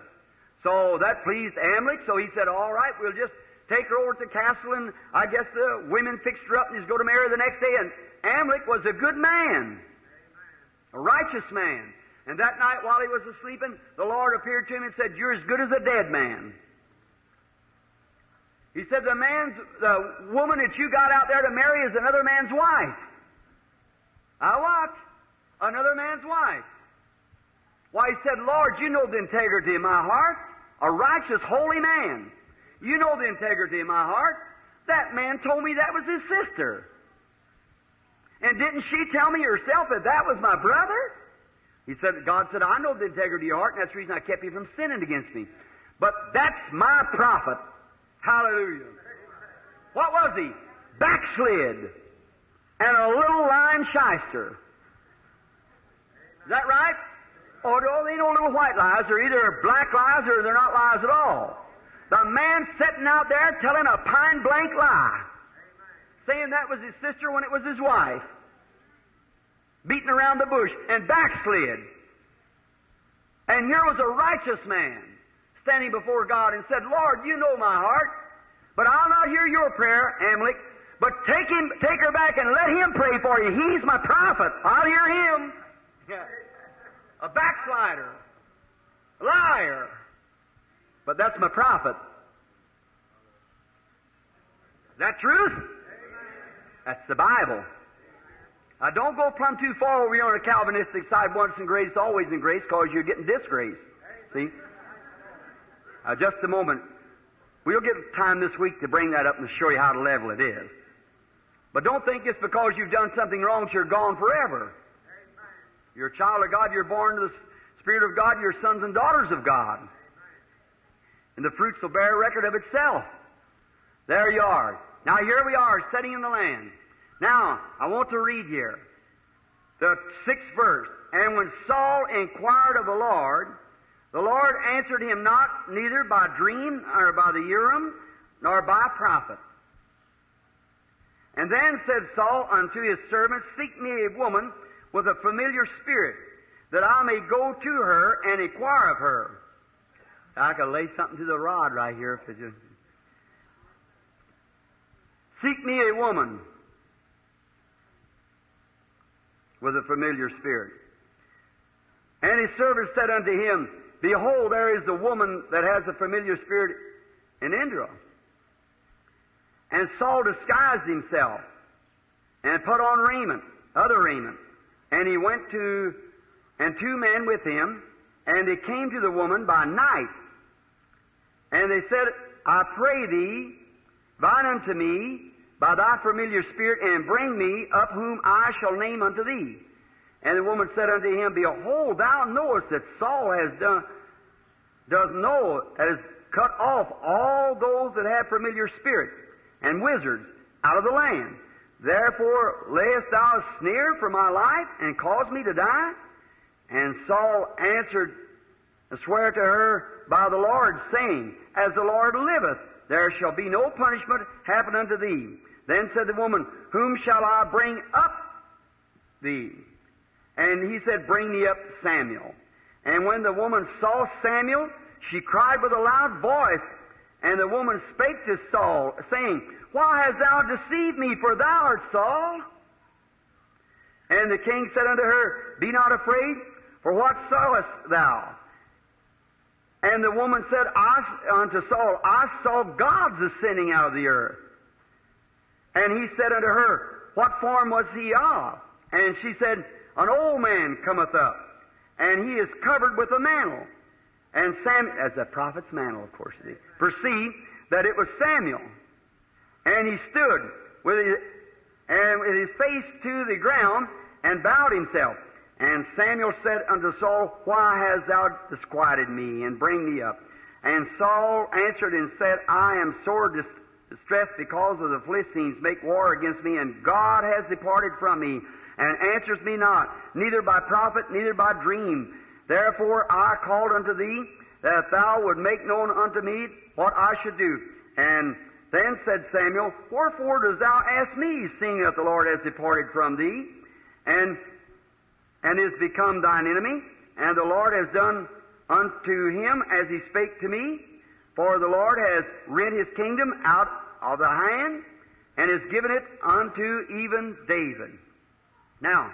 So that pleased Abimelech, so he said, All right, we'll just take her over to the castle, and I guess the women fixed her up, and he's going to marry her the next day. And Abimelech was a good man, a righteous man. And that night while he was asleep, the Lord appeared to him and said, You're as good as a dead man. He said, The man's, the woman that you got out there to marry is another man's wife. I what? Another man's wife. Why, he said, Lord, you know the integrity of my heart. A righteous, holy man. You know the integrity of my heart. That man told me that was his sister. And didn't she tell me herself that that was my brother? He said, God said, I know the integrity of your heart, and that's the reason I kept you from sinning against me. But that's my prophet. Hallelujah. What was he? Backslid. And a little lying shyster. Is that right? Oh, they know little white lies. They're either black lies or they're not lies at all. The man sitting out there telling a pine blank lie, saying that was his sister when it was his wife, beating around the bush and backslid. And here was a righteous man standing before God and said, Lord, you know my heart, but I'll not hear your prayer, Abimelech, but take him, take her back and let him pray for you. He's my prophet. I'll hear him. Yeah. A backslider. A liar. But that's my prophet. Is that truth? That's the Bible. Now don't go plumb too far over here on the Calvinistic side, once in grace, always in grace, because you're getting disgrace. See? Now just a moment. We'll get time this week to bring that up and show you how to level it is. But don't think it's because you've done something wrong that you're gone forever. You're a child of God, you're born to the Spirit of God, you're sons and daughters of God. And the fruits will bear record of itself. There you are. Now here we are, sitting in the land. Now, I want to read here the sixth verse. And when Saul inquired of the Lord, the Lord answered him not, neither by dream, nor by the Urim, nor by prophet. And then said Saul unto his servants, Seek me a woman with a familiar spirit, that I may go to her and inquire of her. I could lay something to the rod right here if it just. Seek me a woman with a familiar spirit. And his servant said unto him, Behold, there is the woman that has a familiar spirit in Endor. And Saul disguised himself and put on raiment, other raiment. And he went to, and two men with him, and they came to the woman by night. And they said, I pray thee, bind unto me by thy familiar spirit, and bring me up whom I shall name unto thee. And the woman said unto him, Behold, thou knowest that Saul has done, does know, has cut off all those that have familiar spirits and wizards out of the land. Therefore, layest thou a snare for my life and cause me to die? And Saul answered, and Swear to her by the Lord, saying, As the Lord liveth, there shall be no punishment happen unto thee. Then said the woman, Whom shall I bring up thee? And he said, Bring me up Samuel. And when the woman saw Samuel, she cried with a loud voice. And the woman spake to Saul, saying, Why hast thou deceived me? For thou art Saul. And the king said unto her, Be not afraid, for what sawest thou? And the woman said I, unto Saul, I saw gods ascending out of the earth. And he said unto her, What form was he of? And she said, An old man cometh up, and he is covered with a mantle. And Sam, as a prophet's mantle, of course, perceived that it was Samuel. And he stood with his, and with his face to the ground and bowed himself. And Samuel said unto Saul, Why hast thou disquieted me, and bring me up? And Saul answered and said, I am sore distressed because of the Philistines make war against me, and God has departed from me, and answers me not, neither by prophet, neither by dream. Therefore I called unto thee, that thou would make known unto me what I should do. And then said Samuel, Wherefore dost thou ask me, seeing that the Lord has departed from thee, and and is become thine enemy? And the Lord has done unto him as he spake to me. For the Lord has rent his kingdom out of the hand, and has given it unto even David. Now,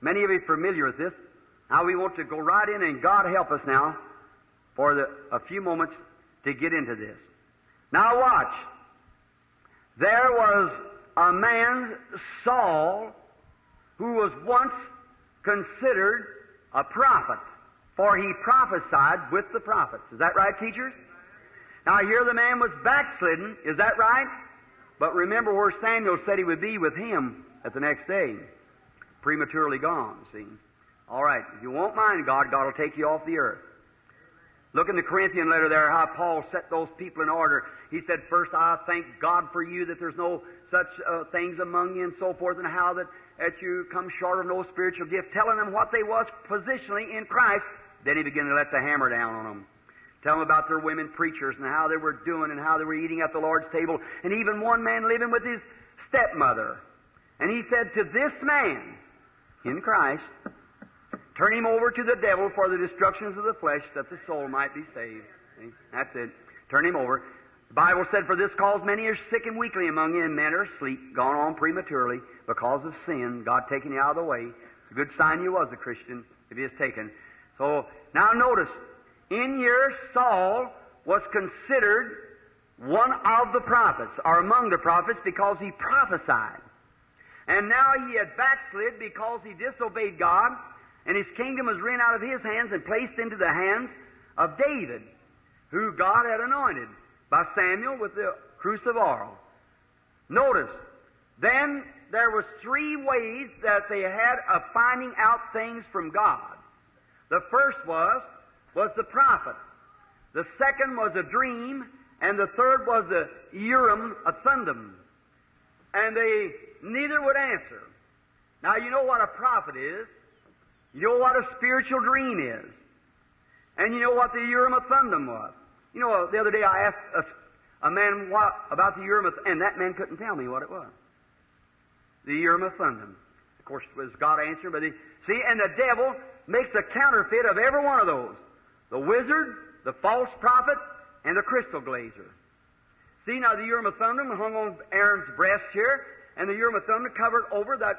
many of you are familiar with this. Now we want to go right in, and God help us now for the, a few moments to get into this. Now watch. There was a man, Saul, who was once considered a prophet, for he prophesied with the prophets. Is that right, teachers? Now here the man was backslidden. Is that right? But remember where Samuel said he would be with him at the next day. Prematurely gone, see. All right, if you won't mind God, God will take you off the earth. Look in the Corinthian letter there, how Paul set those people in order. He said, First, I thank God for you that there's no such uh, things among you and so forth, and how that, that you come short of no spiritual gift, telling them what they was positionally in Christ. Then he began to let the hammer down on them. Tell them about their women preachers and how they were doing and how they were eating at the Lord's table, and even one man living with his stepmother. And he said to this man, in Christ, Turn him over to the devil for the destructions of the flesh, that the soul might be saved. See? That's it. Turn him over. The Bible said, For this cause many are sick and weakly among you, and men are asleep, gone on prematurely, because of sin, God taking you out of the way. It's a good sign you was a Christian, if he is taken. So, now notice, in here, Saul was considered one of the prophets, or among the prophets, because he prophesied. And now he had backslid because he disobeyed God, and his kingdom was rent out of his hands and placed into the hands of David, who God had anointed by Samuel with the of oil. Notice, then there was three ways that they had of finding out things from God. The first was was the prophet. The second was a dream, and the third was the Urim, a Thummim. And they neither would answer. Now you know what a prophet is. You know what a spiritual dream is. And you know what the Urim Thummim was. You know, the other day I asked a, a man what, about the Urim and that man couldn't tell me what it was. The Urim Thummim. Of course, it was God answering, but he, see, and the devil makes a counterfeit of every one of those. The wizard, the false prophet, and the crystal gazer. See, now the Urim Thummim hung on Aaron's breast here, and the Urim Thummim covered over that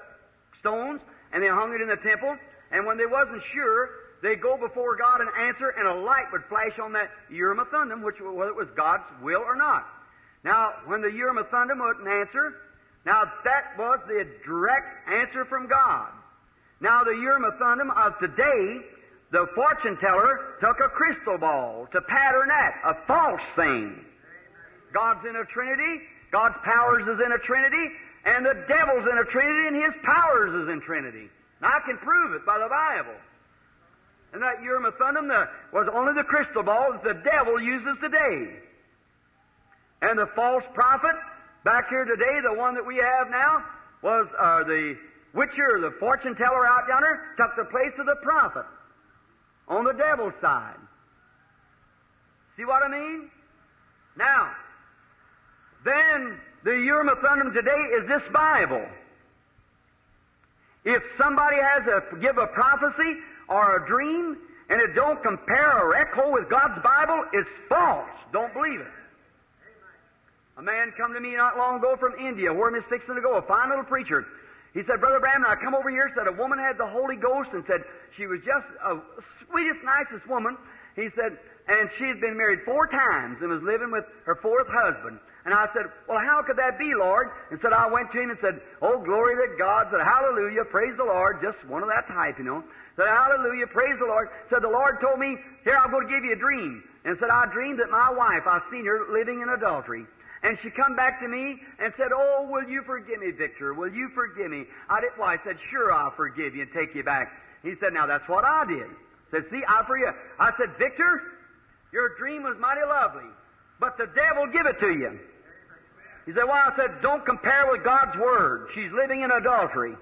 stones, and they hung it in the temple, and when they wasn't sure, they'd go before God and answer, and a light would flash on that Urim Thummim, which whether it was God's will or not. Now, when the Urim Thummim wouldn't answer, now that was the direct answer from God. Now, the Urim Thummim of today, the fortune teller took a crystal ball to pattern that, a false thing. God's in a Trinity, God's powers is in a Trinity, and the devil's in a Trinity, and his powers is in Trinity. I can prove it by the Bible. And that Urim and Thummim was only the crystal ball that the devil uses today. And the false prophet back here today, the one that we have now, was uh, the witcher, the fortune teller out yonder, took the place of the prophet on the devil's side. See what I mean? Now, then the Urim and Thummim today is this Bible. If somebody has a give a prophecy or a dream and it don't compare or echo with God's Bible, it's false. Don't believe it. A man come to me not long ago from India, where I'm fixing to go, a fine little preacher. He said, Brother Branham, I come over here, said a woman had the Holy Ghost and said she was just a sweetest, nicest woman. He said, and she had been married four times and was living with her fourth husband. And I said, Well, how could that be, Lord? And said, I went to him and said, Oh, glory to God. Said, Hallelujah, praise the Lord. Just one of that type, you know. Said, Hallelujah, praise the Lord. Said, The Lord told me, Here, I'm going to give you a dream. And said, I dreamed that my wife, I seen her living in adultery. And she come back to me and said, Oh, will you forgive me, Victor? Will you forgive me? I did, well, I said, Sure, I'll forgive you and take you back. He said, Now that's what I did. Said, See, I forgive. I said, Victor, your dream was mighty lovely, but the devil give it to you. He said, Well, I said, don't compare with God's Word. She's living in adultery.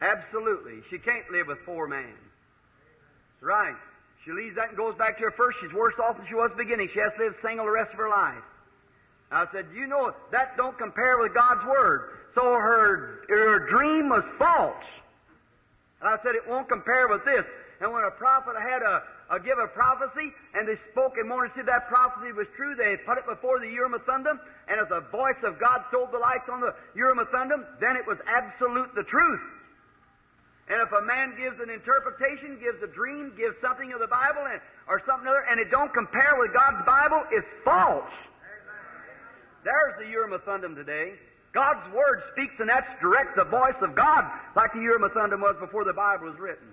Absolutely. She can't live with four men. Right. She leaves that and goes back to her first. She's worse off than she was beginning. She has to live single the rest of her life. I said, you know, that don't compare with God's Word. So her, her dream was false. And I said, it won't compare with this. And when a prophet had a, a give a prophecy, and they spoke and wanted to see that prophecy was true, they put it before the Urim Thummim, and if the voice of God told the lights on the Urim Thummim, then it was absolute the truth. And if a man gives an interpretation, gives a dream, gives something of the Bible, and, or something other, and it don't compare with God's Bible, it's false. There's the Urim Thummim today. God's Word speaks, and that's direct the voice of God, like the Urim Thummim was before the Bible was written.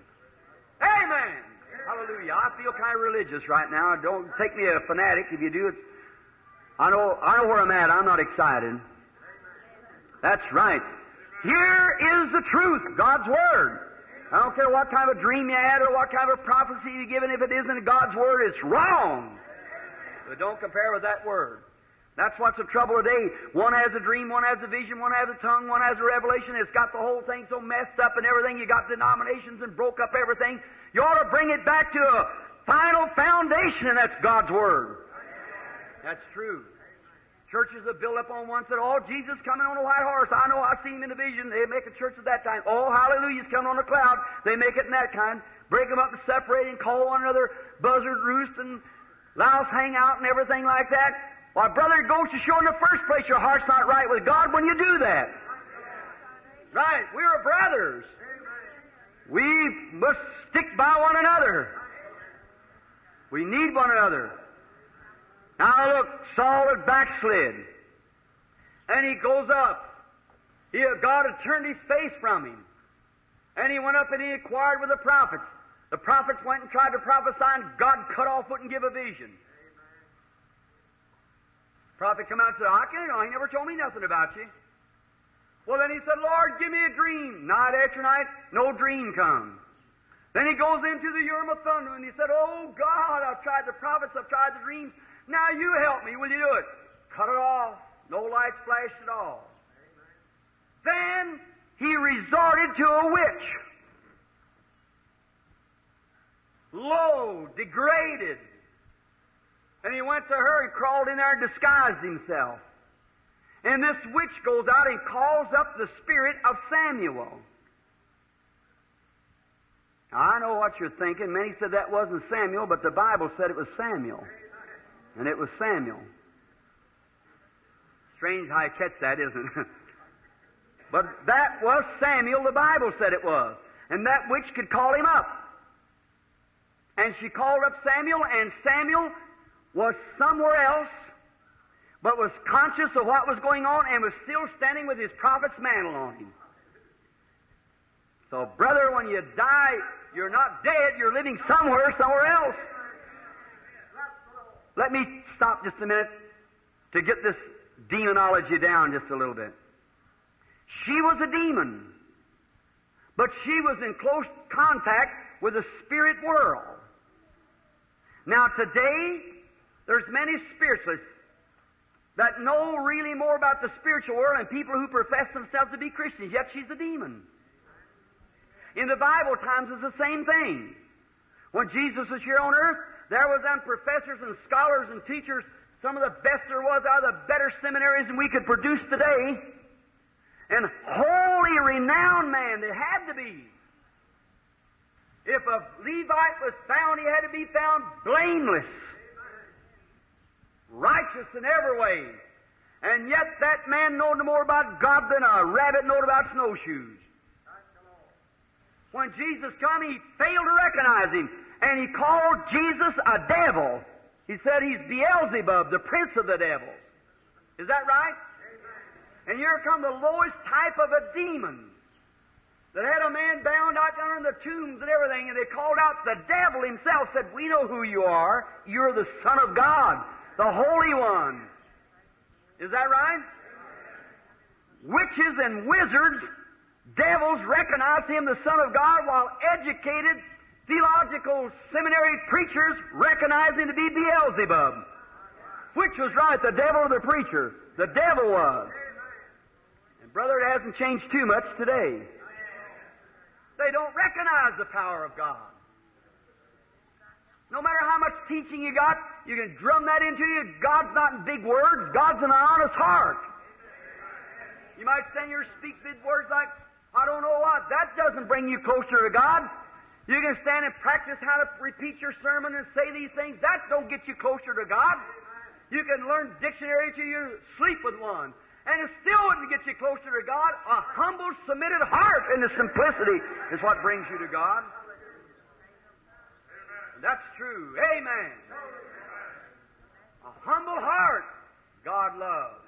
Amen. Hallelujah. I feel kind of religious right now. Don't take me a fanatic. If you do, it's, I know, I know where I'm at. I'm not excited. That's right. Here is the truth, God's Word. I don't care what kind of dream you had or what kind of prophecy you given. If it isn't God's Word, it's wrong. But don't compare with that Word. That's what's the trouble today. One has a dream, one has a vision, one has a tongue, one has a revelation. It's got the whole thing so messed up and everything. You got denominations and broke up everything. You ought to bring it back to a final foundation, and that's God's Word. That's true. Churches that build up on one side. Oh, Jesus coming on a white horse. I know I see him in the vision. They make a church at that time. Oh, hallelujah's coming on a cloud. They make it in that kind. Break them up and separate and call one another buzzard roost and louse hang out and everything like that. Why, brother, it goes to show in the first place your heart's not right with God when you do that. Right. We are brothers. We must stick by one another. We need one another. Now look, Saul had backslid. And he goes up. He, God had turned his face from him. And he went up and he inquired with the prophets. The prophets went and tried to prophesy, and God cut off, wouldn't give a vision. Prophet come out and said, I can't know. He never told me nothing about you. Well, then he said, Lord, give me a dream. Night after night, no dream comes. Then he goes into the Urim of Thummim and he said, Oh God, I've tried the prophets, I've tried the dreams. Now you help me. Will you do it? Cut it off. No lights flashed at all. Then he resorted to a witch. Low, degraded. And he went to her and crawled in there and disguised himself. And this witch goes out and calls up the spirit of Samuel. I know what you're thinking. Many said that wasn't Samuel, but the Bible said it was Samuel. And it was Samuel. Strange how you catch that, isn't it? but that was Samuel, the Bible said it was. And that witch could call him up. And she called up Samuel, and Samuel was somewhere else, but was conscious of what was going on and was still standing with his prophet's mantle on him. So, brother, when you die, you're not dead, you're living somewhere, somewhere else. Let me stop just a minute to get this demonology down just a little bit. She was a demon, but she was in close contact with the spirit world. Now today, there's many spiritualists that know really more about the spiritual world and people who profess themselves to be Christians, yet she's a demon. In the Bible times, it's the same thing. When Jesus was here on earth, there was them professors and scholars and teachers, some of the best there was out of the better seminaries than we could produce today. And holy, renowned man, they had to be. If a Levite was found, he had to be found blameless, righteous in every way. And yet that man knew no more about God than a rabbit knowed about snowshoes. When Jesus come, he failed to recognize him and he called Jesus a devil. He said he's Beelzebub, the prince of the devils. Is that right? Amen. And here come the lowest type of a demon that had a man bound out there in the tombs and everything, and they called out the devil himself, said, We know who you are. You're the Son of God, the Holy One. Is that right? Witches and wizards, devils recognize him the Son of God, while educated theological seminary preachers recognize him to be Beelzebub. Which was right, the devil or the preacher? The devil was. And brother, it hasn't changed too much today. They don't recognize the power of God. No matter how much teaching you got, you can drum that into you. God's not in big words. God's in an honest heart. You might stand here and speak big words like, I don't know what. That doesn't bring you closer to God. You can stand and practice how to repeat your sermon and say these things. That don't get you closer to God. You can learn dictionary to you sleep with one. And it still wouldn't get you closer to God. A humble, submitted heart in the simplicity is what brings you to God. That's true. Amen. A humble heart God loves.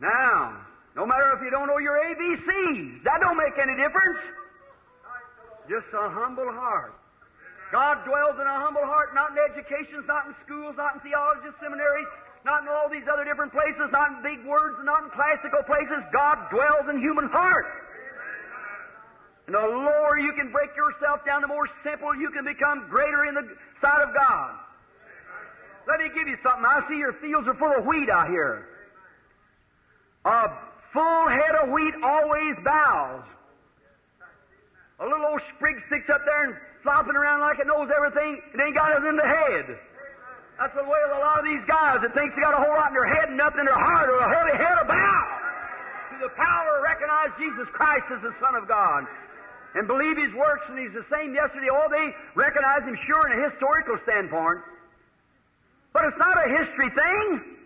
Now, no matter if you don't know your ABCs, that don't make any difference. Just a humble heart. God dwells in a humble heart, not in educations, not in schools, not in theology seminaries. not in all these other different places, not in big words, not in classical places. God dwells in human heart. And the lower you can break yourself down, the more simple you can become greater in the sight of God. Let me give you something. I see your fields are full of wheat out here. A full head of wheat always bows. A little old sprig sticks up there and flopping around like it knows everything. It ain't got it in the head. That's the way of a lot of these guys that thinks they got a whole lot in their head and nothing in their heart or a holy head of bow to the power of recognize Jesus Christ as the Son of God and believe His works and He's the same yesterday. Oh, they recognize Him sure in a historical standpoint. But it's not a history thing.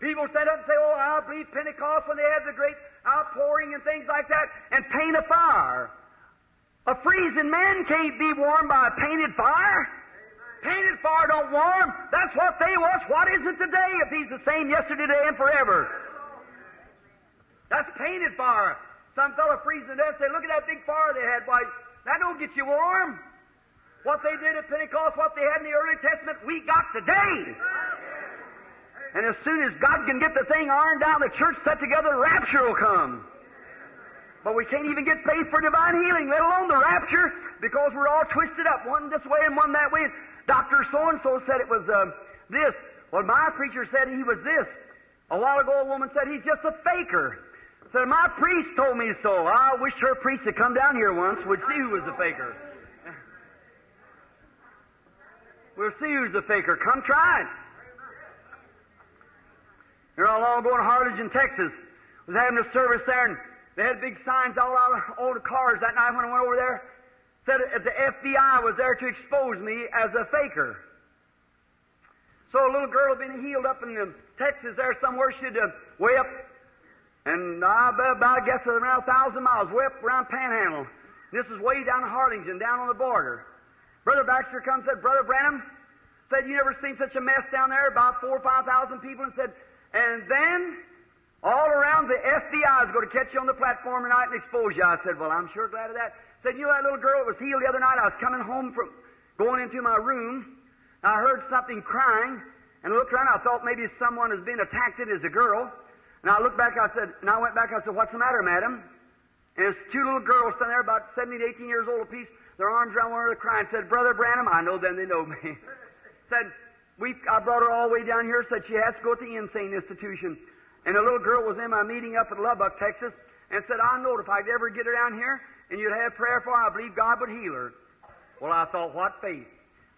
People stand up and say, Oh, I believe Pentecost when they had the great outpouring and things like that, and paint a fire. A freezing man can't be warmed by a painted fire. Painted fire don't warm. That's what they was. What is it today if he's the same yesterday, today, and forever? That's painted fire. Some fellow freezing to death say, look at that big fire they had. Why, that don't get you warm. What they did at Pentecost, what they had in the early Testament, we got today. And as soon as God can get the thing ironed out, the church set together, the rapture will come. But we can't even get faith for divine healing, let alone the rapture, because we're all twisted up, one this way and one that way. Dr. So-and-so said it was uh, this. Well, my preacher said he was this. A while ago, a woman said he's just a faker. Said, my priest told me so. I wish her priest had come down here once, would see who was the faker. We'll see who's the faker. Come try it. Here not long ago in Harlingen, Texas, was having a service there, and they had big signs all out all the cars that night when I went over there. Said that the FBI was there to expose me as a faker. So a little girl had been healed up in Texas there somewhere. She'd uh, way up, and I bet about I guess around a thousand miles, way up around Panhandle. This is way down in Harlingen, down on the border. Brother Baxter comes and said, Brother Branham, said, you never seen such a mess down there, about four or five thousand people, and said, and then all around the FBI is going to catch you on the platform tonight and expose you. I said, well, I'm sure glad of that. Said, you know that little girl that was healed the other night? I was coming home from going into my room. I heard something crying, and I looked around. I thought maybe someone was being attacked. It is a girl. And I looked back. I said, and I went back. I said, what's the matter, madam? And there's two little girls standing there, about 17, 18 years old apiece their arms around one another, crying. Said, Brother Branham, I know them, they know me. said, we, I brought her all the way down here. Said she has to go to the insane institution. And a little girl was in my meeting up at Lubbock, Texas, and said, I know if I'd ever get her down here and you'd have prayer for her, I believe God would heal her. Well, I thought, what faith?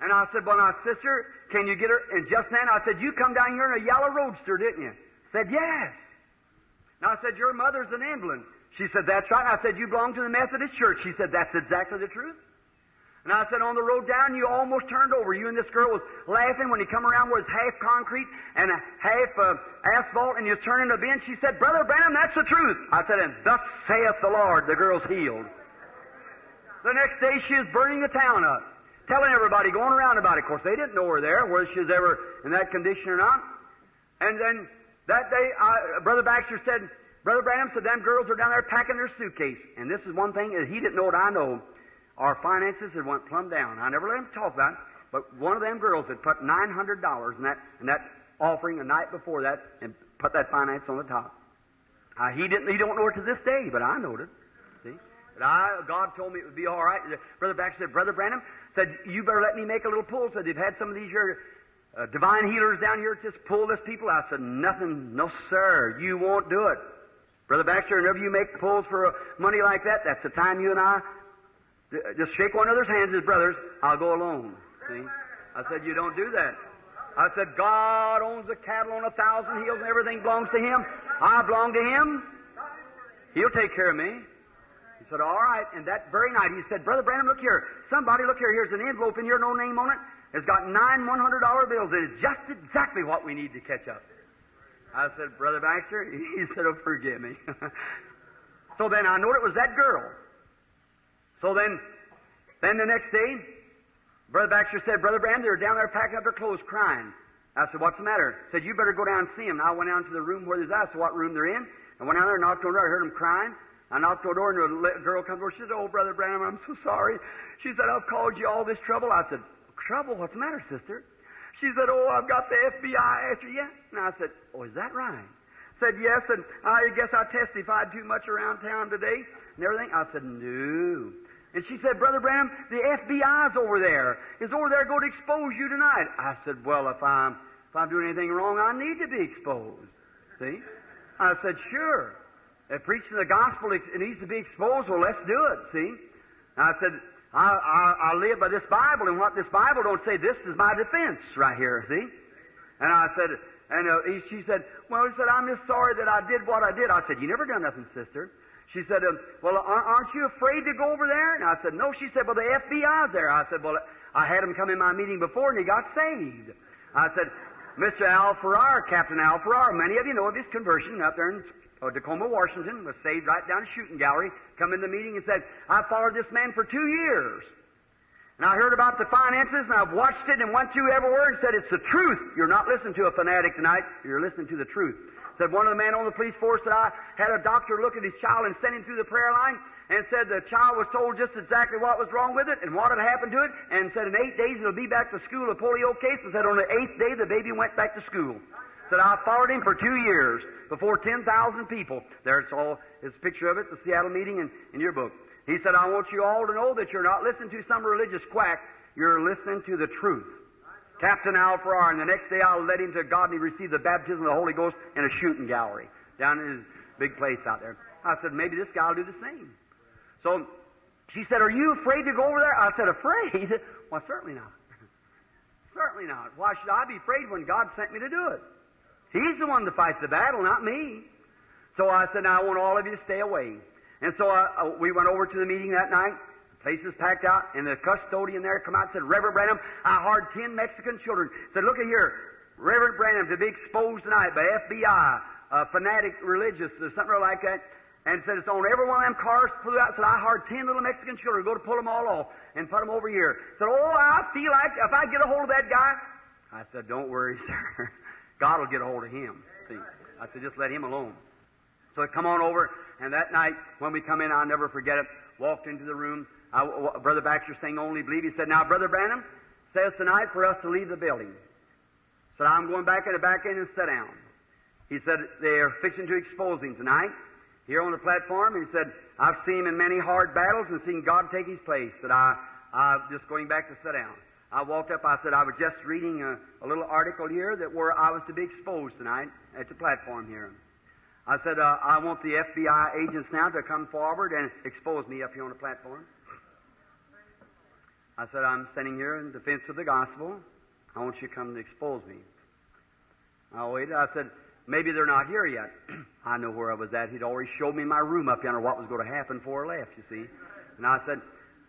And I said, well, now, sister, can you get her? And just then I said, you come down here in a yellow roadster, didn't you? Said, yes. Now I said, your mother's an Emblem. She said, that's right. And I said, you belong to the Methodist Church. She said, that's exactly the truth. And I said, on the road down, you almost turned over. You and this girl was laughing when you come around where it's half concrete and half uh, asphalt, and you turn into a bench. She said, Brother Branham, that's the truth. I said, and thus saith the Lord, the girl's healed. The next day, she was burning the town up, telling everybody, going around about it. Of course, they didn't know her there, whether she was ever in that condition or not. And then that day, I, Brother Baxter said, Brother Branham said, them girls are down there packing their suitcase. And this is one thing that he didn't know what I know. Our finances had went plumb down. I never let him talk about it, but one of them girls had put nine hundred dollars in that in that offering the night before that and put that finance on the top. Uh, he didn't. He don't know it to this day, but I know it. See, but I God told me it would be all right. Brother Baxter said, Brother Branham said, you better let me make a little pull. Said they've had some of these your uh, divine healers down here just pull this people. I said, nothing, no sir, you won't do it. Brother Baxter, whenever you make pulls for money like that, that's the time you and I just shake one another's hands as brothers. I'll go alone. See? I said, you don't do that. I said, God owns the cattle on a thousand hills and everything belongs to Him. I belong to Him. He'll take care of me. He said, all right. And that very night he said, Brother Branham, look here. Somebody, look here. Here's an envelope in here, no name on it. It's got nine $100 bills it. Just exactly what we need to catch up. I said, Brother Baxter? He said, oh, forgive me. so then I knew it was that girl. So then, then the next day, Brother Baxter said, Brother Branham, they were down there packing up their clothes crying. I said, what's the matter? He Said, you better go down and see them. I went down to the room where at. So what room they're in. I went down there and knocked on the door. I heard them crying. I knocked on the door and a girl comes over. She said, oh, Brother Branham, I'm so sorry. She said, I've caused you all this trouble. I said, trouble? What's the matter, sister? She She said, Oh, I've got the FBI after you. And I said, Oh, is that right? Said, Yes, and I guess I testified too much around town today and everything. I said, No. And she said, Brother Branham, the FBI's over there. Is over there going to expose you tonight. I said, Well, if I'm if I'm doing anything wrong, I need to be exposed. See? I said, Sure. If preaching the gospel it needs to be exposed, well, let's do it. See? I said, I, I, I live by this Bible, and what this Bible don't say, this is my defense right here. See? And I said, and uh, he, she said, well, he said, I'm just sorry that I did what I did. I said, you never done nothing, sister. She said, uh, well, aren't you afraid to go over there? And I said, no. She said, well, the FBI's there. I said, well, I had him come in my meeting before, and he got saved. I said, Mr. Al Farrar, Captain Al Farrar, many of you know of his conversion up there in uh, Tacoma, Washington, was saved right down a shooting gallery, come in the meeting and said, I followed this man for two years. And I heard about the finances, and I've watched it and went through every word and said, it's the truth. You're not listening to a fanatic tonight, you're listening to the truth. Said one of the men on the police force that I had a doctor look at his child and send him through the prayer line, and said the child was told just exactly what was wrong with it and what had happened to it, and said in eight days it'll be back to school, a polio case, and said on the eighth day the baby went back to school. Said I followed him for two years before 10,000 people. There's all his picture of it, the Seattle meeting in, in your book. He said, I want you all to know that you're not listening to some religious quack, you're listening to the truth. Captain Al Farrar, and the next day I led him to God and he received the baptism of the Holy Ghost in a shooting gallery down in his big place out there. I said, maybe this guy will do the same. So she said, Are you afraid to go over there? I said, Afraid? Well, certainly not. certainly not. Why should I be afraid when God sent me to do it? He's the one that fights the battle, not me. So I said, Now I want all of you to stay away. And so I, uh, we went over to the meeting that night. The place was packed out, and the custodian there come out and said, Reverend Branham, I hired ten Mexican children. Said, Look at here, Reverend Branham to be exposed tonight by FBI, fanatic religious, or something like that and said it's on every one of them cars flew out. Said I hired ten little Mexican children to go to pull them all off and put them over here. Said, oh, I feel like if I get a hold of that guy, I said, don't worry, sir. God will get a hold of him. See, I said, just let him alone. So I come on over, and that night when we come in, I'll never forget it. Walked into the room. I, Brother Baxter saying, "Only believe." He said, "Now, Brother Branham says tonight for us to leave the building." Said, "I'm going back in the back end and sit down." He said, "They're fixing to expose him tonight." here on the platform. He said, I've seen him in many hard battles and seen God take his place. That I, I'm just going back to sit down. I walked up. I said, I was just reading a, a little article here that where I was to be exposed tonight at the platform here. I said, uh, I want the FBI agents now to come forward and expose me up here on the platform. I said, I'm standing here in defense of the gospel. I want you to come to expose me. I waited. I said, Maybe they're not here yet. I know where I was at. He'd already showed me my room up yonder, what was going to happen before I left, you see. And I said,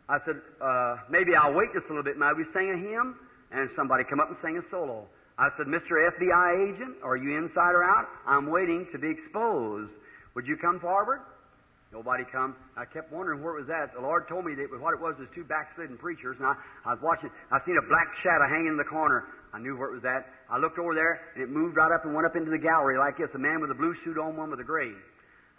I said, uh, maybe I'll wait just a little bit. Might we sing a hymn? And somebody come up and sing a solo. I said, Mr. FBI agent, are you inside or out? I'm waiting to be exposed. Would you come forward? Nobody come. I kept wondering where it was at. The Lord told me that what it was was two backslidden preachers, and I, I was watching. I seen a black shadow hanging in the corner. I knew where it was at. I looked over there, and it moved right up and went up into the gallery like this. A man with a blue suit on, one with a gray.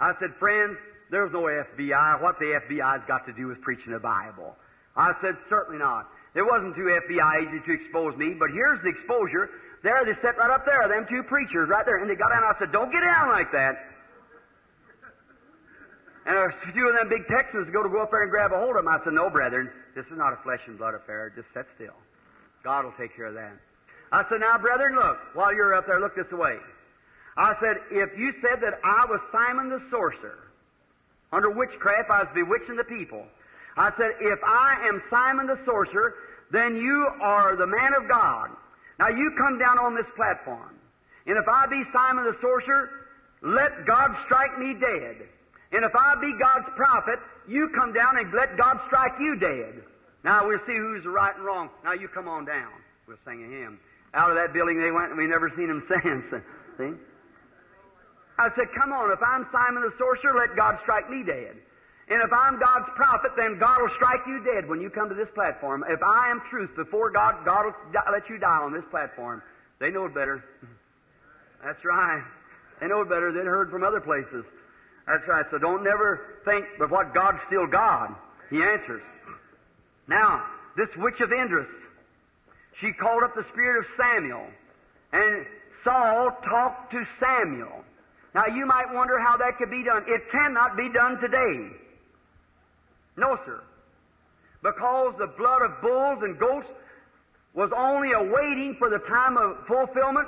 I said, friends, there's no FBI. What the FBI's got to do with preaching the Bible? I said, certainly not. There wasn't two FBI agents to expose me, but here's the exposure. There, they sat right up there, them two preachers right there, and they got down. I said, don't get down like that. And a few of them big Texans go to go up there and grab a hold of them. I said, no, brethren, this is not a flesh and blood affair. Just sit still. God will take care of that. I said, now, brethren, look, while you're up there, look this way. I said, if you said that I was Simon the sorcerer, under witchcraft I was bewitching the people. I said, if I am Simon the sorcerer, then you are the man of God. Now you come down on this platform. And if I be Simon the sorcerer, let God strike me dead. And if I be God's prophet, you come down and let God strike you dead. Now we'll see who's right and wrong. Now you come on down. We'll sing a hymn. Out of that building they went and we never seen them since. See? I said, come on, if I'm Simon the sorcerer, let God strike me dead. And if I'm God's prophet, then God will strike you dead when you come to this platform. If I am truth before God, God will let you die on this platform. They know it better. That's right. They know it better. They'd heard from other places. That's right. So don't never think but what God's still God. He answers. Now, this witch of Endor, she called up the spirit of Samuel. And Saul talked to Samuel. Now you might wonder how that could be done. It cannot be done today. No, sir. Because the blood of bulls and goats was only awaiting for the time of fulfillment.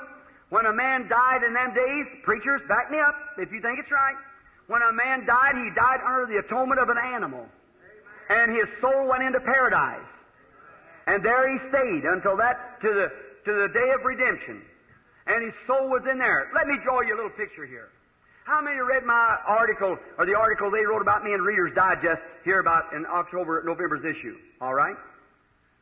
When a man died in them days, preachers, back me up if you think it's right. When a man died, he died under the atonement of an animal. And his soul went into paradise. And there he stayed until that, to the, to the day of redemption. And his soul was in there. Let me draw you a little picture here. How many read my article, or the article they wrote about me in Reader's Digest here about in October, November's issue? All right?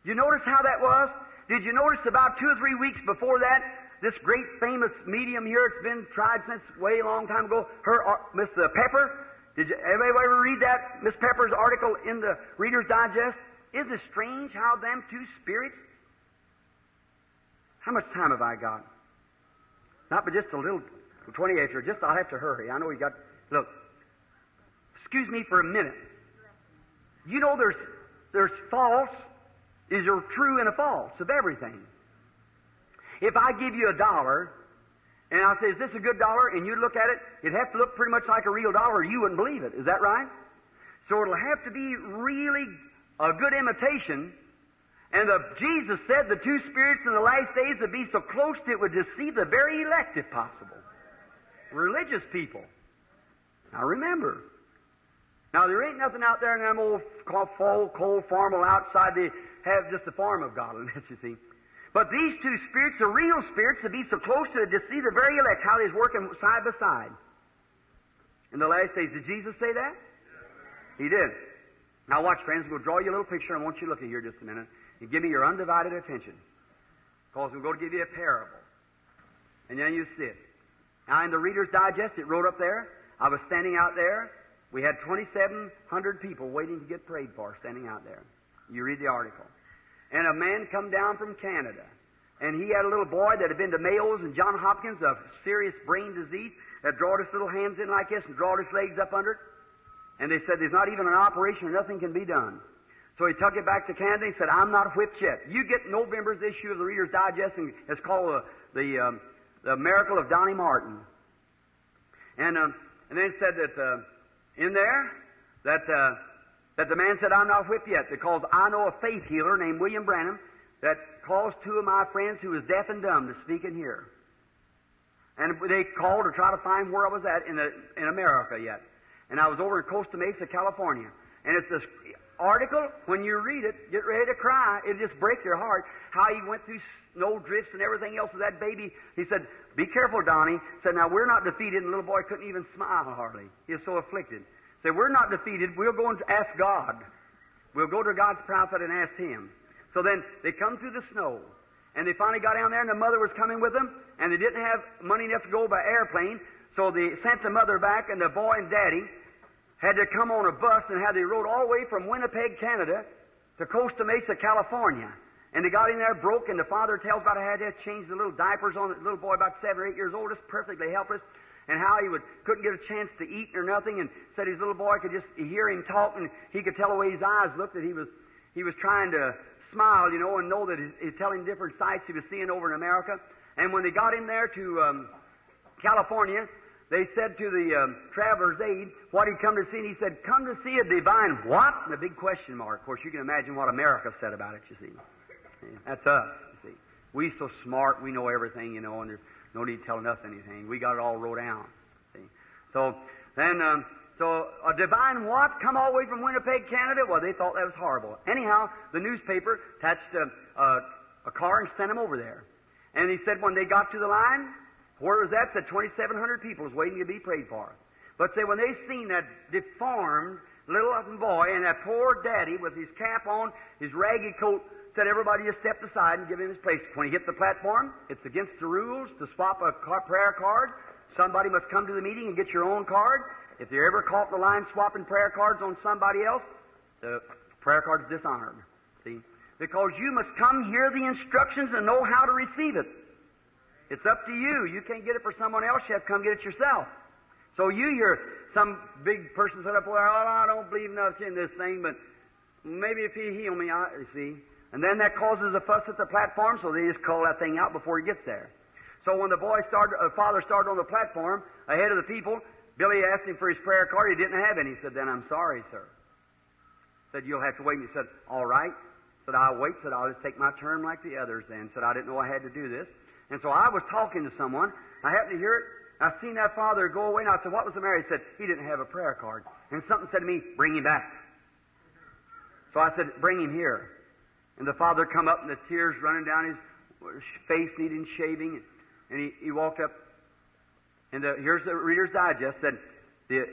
You notice how that was? Did you notice about two or three weeks before that, this great famous medium here, it's been tried since way long time ago, her, uh, Miss Pepper, did you anybody ever read that Miss Pepper's article in the Reader's Digest? Isn't it strange how them two spirits? How much time have I got? Not but just a little 28 or just I'll have to hurry. I know we got look. Excuse me for a minute. You know there's there's false is there true and a false of everything. If I give you a dollar and I say, Is this a good dollar? and you look at it, it'd have to look pretty much like a real dollar you wouldn't believe it. Is that right? So it'll have to be really a good imitation. And the, Jesus said the two spirits in the last days would be so close that it would deceive the very elect if possible religious people. Now remember. Now there ain't nothing out there in them old cold, formal outside they have just a form of godliness, you see. But these two spirits are real spirits to be so close to to see the very elect, how they's working side by side. In the last days, did Jesus say that? He did. Now watch, friends, we'll draw you a little picture. I want you to look at here just a minute and give me your undivided attention. Because we're going to give you a parable. And then you see it. Now, in the Reader's Digest, it wrote up there, I was standing out there. We had 2,700 people waiting to get prayed for standing out there. You read the article. And a man come down from Canada. And he had a little boy that had been to Mayo's and John Hopkins, of serious brain disease, that drawed his little hands in like this and drawed his legs up under it. And they said, there's not even an operation or nothing can be done. So he took it back to Canada. and said, I'm not whipped yet. You get November's issue of the Reader's Digest, and it's called uh, the um, the miracle of Donnie Martin. And, um, and then said that uh, in there that, uh, that the man said, I'm not whipped yet because I know a faith healer named William Branham that caused two of my friends who was deaf and dumb to speak and hear. And they called to try to find where I was at in, the, in America yet. And I was over in Costa Mesa, California. And it's this article, when you read it, get ready to cry. It just break your heart how he went through snow drifts and everything else with that baby. He said, Be careful, Donnie. Said, Now we're not defeated. And the little boy couldn't even smile hardly. He was so afflicted. Said, We're not defeated. We'll go and ask God. We'll go to God's prophet and ask him. So then they come through the snow. And they finally got down there, and the mother was coming with them, and they didn't have money enough to go by airplane. So they sent the mother back, and the boy and daddy had to come on a bus, and had they rode all the way from Winnipeg, Canada, to Costa Mesa, California. And they got in there broke, and the father tells about how he had to change the little diapers on the little boy about seven or eight years old, just perfectly helpless, and how he would couldn't get a chance to eat or nothing, and said his little boy could just hear him talk, and he could tell the way his eyes looked that he was he was trying to smile, you know, and know that he's, telling different sights he was seeing over in America. And when they got him there to um, California, they said to the um, traveler's aid what he'd come to see, and he said, "Come to see a divine what?" And a big question mark. Of course, you can imagine what America said about it. You see. That's us, you see. We so smart, we know everything, you know, and there's no need telling us anything. We got it all wrote down. See? So then, um, so a divine what come all the way from Winnipeg, Canada? Well, they thought that was horrible. Anyhow, the newspaper attached a, a, a car and sent him over there. And he said when they got to the line, where was that? Said 2,700 people was waiting to be prayed for. But say when they seen that deformed little boy and that poor daddy with his cap on, his raggy coat said everybody just stepped aside and give him his place. When he hit the platform, it's against the rules to swap a prayer card. Somebody must come to the meeting and get your own card. If you're ever caught in the line swapping prayer cards on somebody else, the prayer card's dishonored. See? Because you must come hear the instructions and know how to receive it. It's up to you. You can't get it for someone else. You have to come get it yourself. So you hear some big person said up oh, I don't believe nothing in this thing, but maybe if he heal me, I, see. And then that causes a fuss at the platform, so they just call that thing out before he gets there. So when the boy started, uh, father started on the platform ahead of the people, Billy asked him for his prayer card. He didn't have any. He said, "Then I'm sorry, sir." Said, "You'll have to wait." And he said, "All right." Said, "I'll wait." Said, "I'll just take my turn like the others." Then said, "I didn't know I had to do this." And so I was talking to someone. I happened to hear it. I seen that father go away, and I said, "What was the matter?" He said, "He didn't have a prayer card." And something said to me, "Bring him back." So I said, "Bring him here." And the father come up and the tears running down his face, needing shaving. And he, he walked up. And the, here's the Reader's Digest said, the,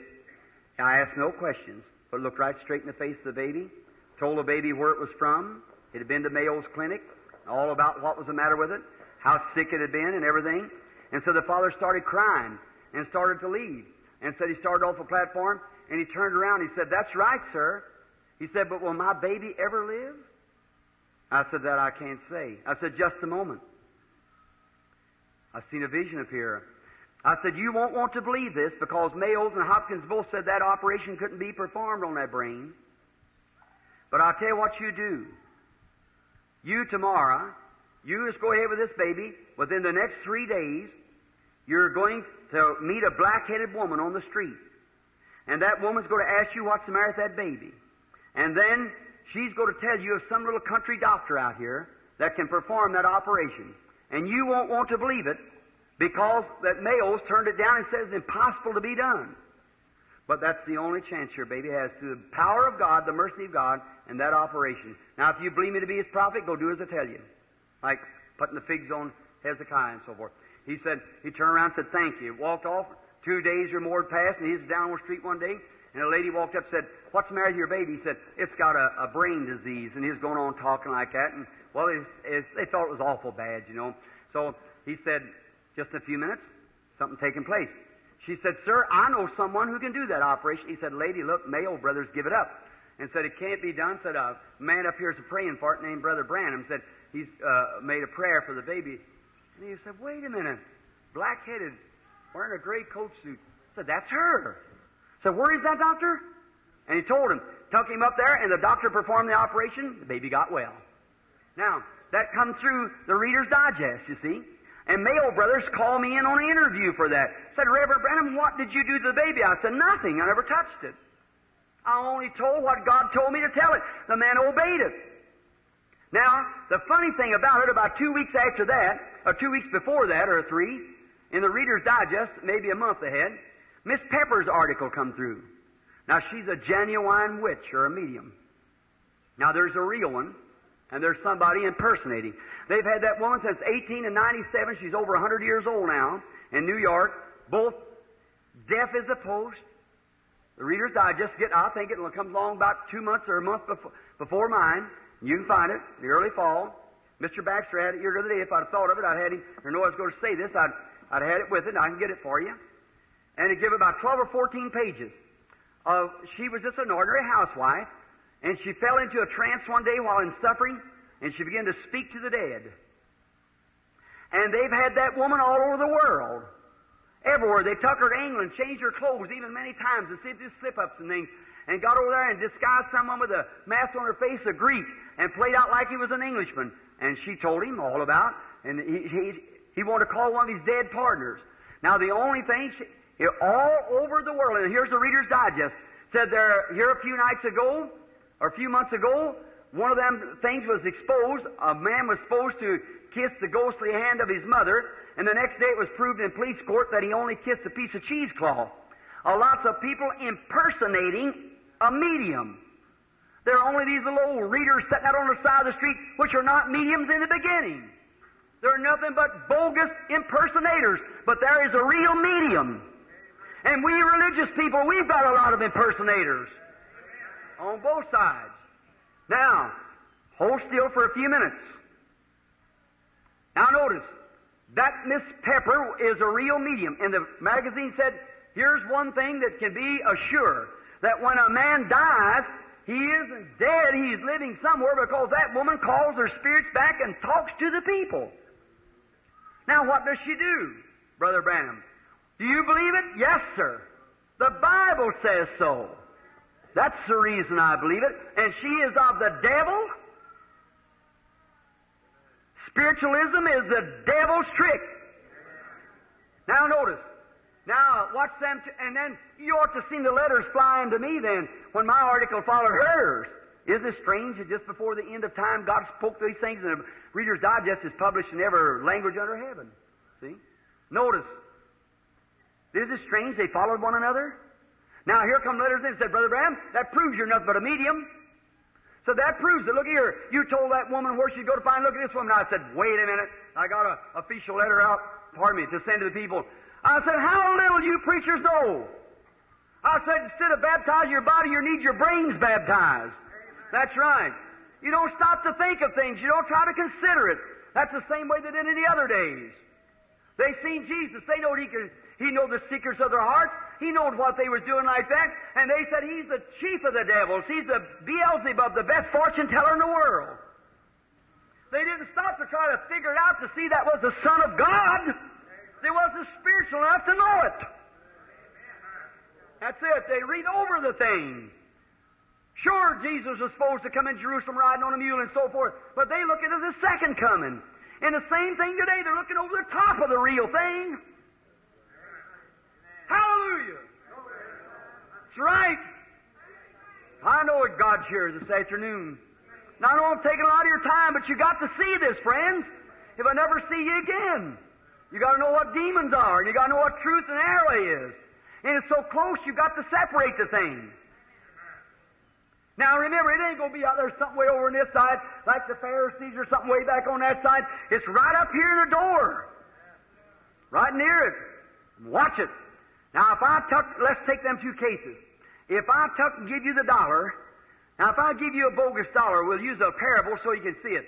I asked no questions, but looked right straight in the face of the baby, told the baby where it was from. It had been to Mayo's clinic, all about what was the matter with it, how sick it had been, and everything. And so the father started crying and started to leave. And said he started off the platform and he turned around. And He said, That's right, sir. He said, But will my baby ever live? I said, That I can't say. I said, Just a moment. I've seen a vision appear. I said, You won't want to believe this because Mayo's and Hopkins both said that operation couldn't be performed on that brain. But I'll tell you what you do. You tomorrow, you just go ahead with this baby. Within the next three days, you're going to meet a black headed woman on the street. And that woman's going to ask you what's the matter with that baby. And then she's going to tell you of some little country doctor out here that can perform that operation. And you won't want to believe it because that Mayo's turned it down and says it's impossible to be done. But that's the only chance your baby has through the power of God, the mercy of God, and that operation. Now, if you believe me to be his prophet, go do as I tell you. Like putting the figs on Hezekiah and so forth. He said, he turned around and said, thank you. Walked off. Two days or more passed, and he's down on the street one day, and a lady walked up and said, What's the matter with your baby? He said, It's got a, a brain disease. And he was going on talking like that. And, well, it, it, they thought it was awful bad, you know. So he said, Just a few minutes, something taking place. She said, Sir, I know someone who can do that operation. He said, Lady, look, Mayo brothers give it up. And said, It can't be done. Said, A man up here is a praying for it named Brother Branham. Said, He's uh, made a prayer for the baby. And he said, Wait a minute. Black headed, wearing a gray coat suit. Said, That's her. Said, Where is that doctor? And he told him, took him up there, and the doctor performed the operation. The baby got well. Now, that comes through the Reader's Digest, you see. And Mayo Brothers called me in on an interview for that. Said, Reverend Branham, what did you do to the baby? I said, Nothing. I never touched it. I only told what God told me to tell it. The man obeyed it. Now, the funny thing about it, about two weeks after that, or two weeks before that, or three, in the Reader's Digest, maybe a month ahead, Miss Pepper's article come through. Now, she's a genuine witch or a medium. Now, there's a real one, and there's somebody impersonating. They've had that woman since 18 and 97. She's over 100 years old now in New York, both deaf as a post. The Reader's Digest, get, I think it comes along about two months or a month before, before mine. You can find it, in the early fall. Mr. Baxter had it here the other day. If I'd thought of it, I'd had him, or know I was going to say this, I'd, I'd had it with it, and I can get it for you. And it give about 12 or 14 pages. Of, she was just an ordinary housewife, and she fell into a trance one day while in suffering, and she began to speak to the dead. And they've had that woman all over the world. Everywhere. They took her to England, changed her clothes even many times, and did slip ups and things, and got over there and disguised someone with a mask on her face, a Greek, and played out like he was an Englishman. And she told him all about, and he, he, he wanted to call one of his dead partners. Now, the only thing, she, all over the world, and here's the Reader's Digest, said there, here a few nights ago, or a few months ago, one of them things was exposed. A man was supposed to kiss the ghostly hand of his mother, and the next day it was proved in police court that he only kissed a piece of cheesecloth. Uh, lots of people impersonating a medium. There are only these little old readers sitting out on the side of the street, which are not mediums in the beginning. They're nothing but bogus impersonators, but there is a real medium. And we religious people, we've got a lot of impersonators on both sides. Now, hold still for a few minutes. Now notice, that Miss Pepper is a real medium. And the magazine said, here's one thing that can be assured, that when a man dies, he isn't dead, he's living somewhere because that woman calls her spirits back and talks to the people. Now what does she do, Brother Branham? Do you believe it? Yes, sir. The Bible says so. That's the reason I believe it. And she is of the devil. Spiritualism is the devil's trick. Now notice. Now watch them, t- and then you ought to see the letters flying to me then when my article followed hers. Isn't it strange that just before the end of time God spoke these things and the Reader's Digest is published in every language under heaven? See? Notice. Isn't it strange they followed one another? Now here come letters and said, Brother Branham, that proves you're nothing but a medium. So that proves it. Look here. You told that woman where she'd go to find. Look at this woman. I said, wait a minute. I got a official letter out, pardon me, to send to the people. I said, how little you preachers know. I said, instead of baptizing your body, you need your brains baptized. That's right. You don't stop to think of things. You don't try to consider it. That's the same way they did in the other days. They seen Jesus. They know he could, he know the secrets of their hearts. He knowed what they was doing like that. And they said he's the chief of the devils. He's the Beelzebub, the best fortune teller in the world. They didn't stop to try to figure it out to see that was the Son of God. They wasn't spiritual enough to know it. That's it. They read over the thing. Sure, Jesus was supposed to come in Jerusalem riding on a mule and so forth, but they look at it as a second coming. And the same thing today, they're looking over the top of the real thing. Hallelujah. That's right. I know it God's here this afternoon. Now, I know I'm taking a lot of your time, but you got to see this, friends. If I never see you again, you got to know what demons are, and you got to know what truth and error is. And it's so close, you got to separate the things. Now remember, it ain't going to be out there something way over on this side, like the Pharisees or something way back on that side. It's right up here in the door, right near it. Watch it. Now, if I tuck, let's take them two cases. If I tuck and give you the dollar, now if I give you a bogus dollar, we'll use a parable so you can see it.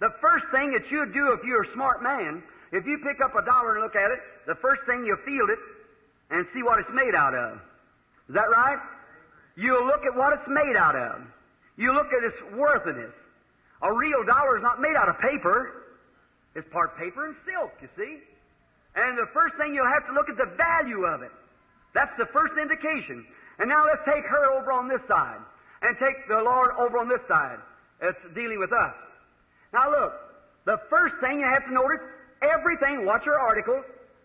The first thing that you'd do if you're a smart man, if you pick up a dollar and look at it, the first thing you'll feel it and see what it's made out of. Is that right? You'll look at what it's made out of. You look at its worthiness. A real dollar is not made out of paper. It's part paper and silk, you see. And the first thing you'll have to look at the value of it. That's the first indication. And now let's take her over on this side. And take the Lord over on this side. It's dealing with us. Now look, the first thing you have to notice, everything, watch her article,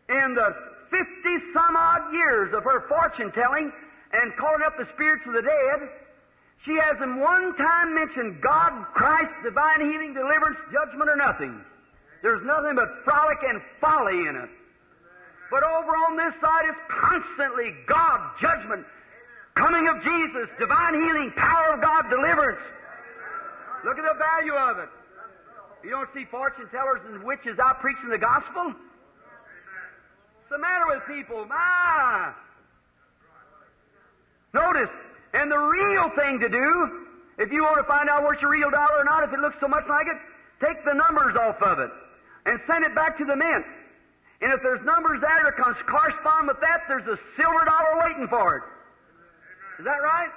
in the 50 some odd years of her fortune telling and calling up the spirits of the dead, she hasn't one time mentioned God, Christ, divine healing, deliverance, judgment, or nothing. There's nothing but frolic and folly in it. But over on this side, it's constantly God, judgment, coming of Jesus, divine healing, power of God, deliverance. Look at the value of it. You don't see fortune tellers and witches out preaching the gospel? What's the matter with people? My! Notice, and the real thing to do, if you want to find out what's a real dollar or not, if it looks so much like it, take the numbers off of it and send it back to the mint. And if there's numbers there that correspond with that, there's a silver dollar waiting for it. Is that right?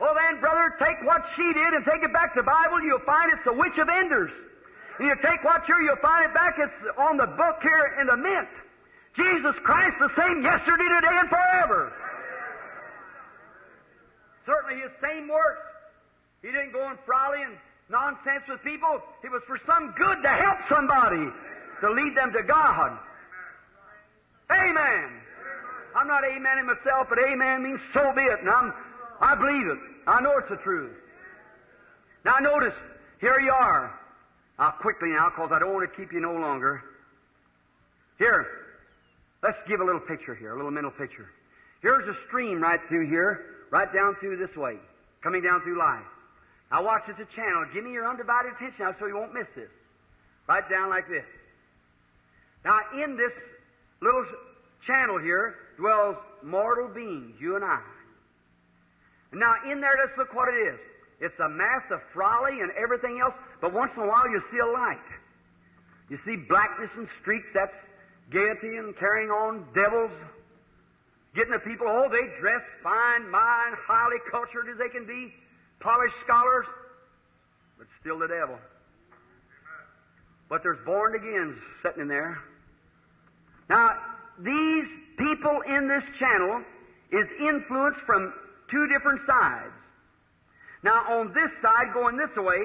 Well then, brother, take what she did and take it back to the Bible. You'll find it's the witch of Endor's. And you take what's here, you'll find it back. It's on the book here in the mint. Jesus Christ the same yesterday, today, and forever. Certainly his same works. He didn't go and frolic and nonsense with people. It was for some good to help somebody, to lead them to God. Amen. I'm not amening myself, but amen means so be it. And I'm, I believe it. I know it's the truth. Now notice, here you are. I'll quickly now, because I don't want to keep you no longer. Here, let's give a little picture here, a little mental picture. Here's a stream right through here, right down through this way, coming down through life. Now watch, it's a channel. Give me your undivided attention now so you won't miss this. Right down like this. Now in this little channel here dwells mortal beings, you and I. Now in there, let's look what it is. It's a mass of folly and everything else, but once in a while you see a light. You see blackness and streaks, that's gaiety and carrying on, devils, getting the people, oh, they dress fine, fine, highly cultured as they can be, polished scholars, but still the devil. But there's born agains sitting in there. Now, these people in this channel is influenced from two different sides. Now, on this side, going this way,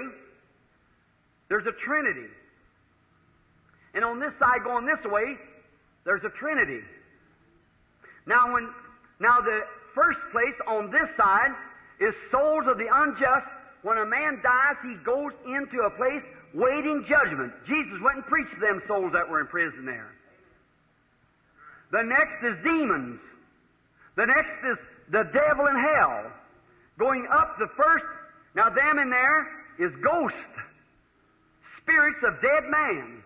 there's a trinity. And on this side, going this way, there's a trinity. Now, when now the first place on this side is souls of the unjust. When a man dies, he goes into a place waiting judgment. Jesus went and preached to them souls that were in prison there. The next is demons. The next is the devil in hell. Going up the first, now them in there is ghosts, spirits of dead man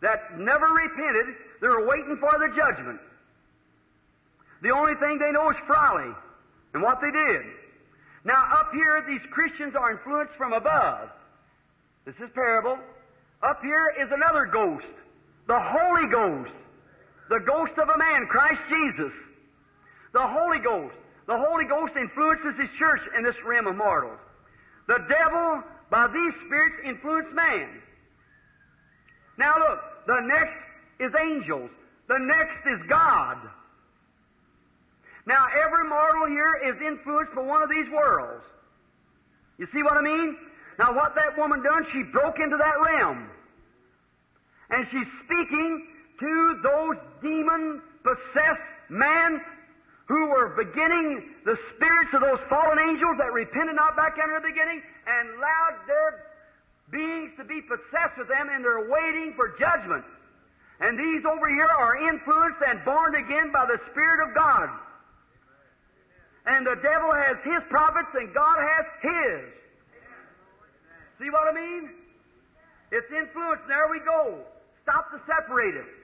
that never repented. They're waiting for the judgment. The only thing they know is folly and what they did. Now, up here, these Christians are influenced from above. This is parable. Up here is another ghost, the Holy Ghost, the ghost of a man, Christ Jesus. The Holy Ghost. The Holy Ghost influences His church in this realm of mortals. The devil, by these spirits, influence man. Now look, the next is angels. The next is God. Now, every mortal here is influenced by one of these worlds. You see what I mean? Now, what that woman done, she broke into that realm. And she's speaking to those demon possessed men who were beginning the spirits of those fallen angels that repented not back in the beginning and allowed their beings to be possessed with them and they're waiting for judgment. And these over here are influenced and born again by the Spirit of God. And the devil has his prophets and God has his. See what I mean? It's influence. There we go. Stop to separate.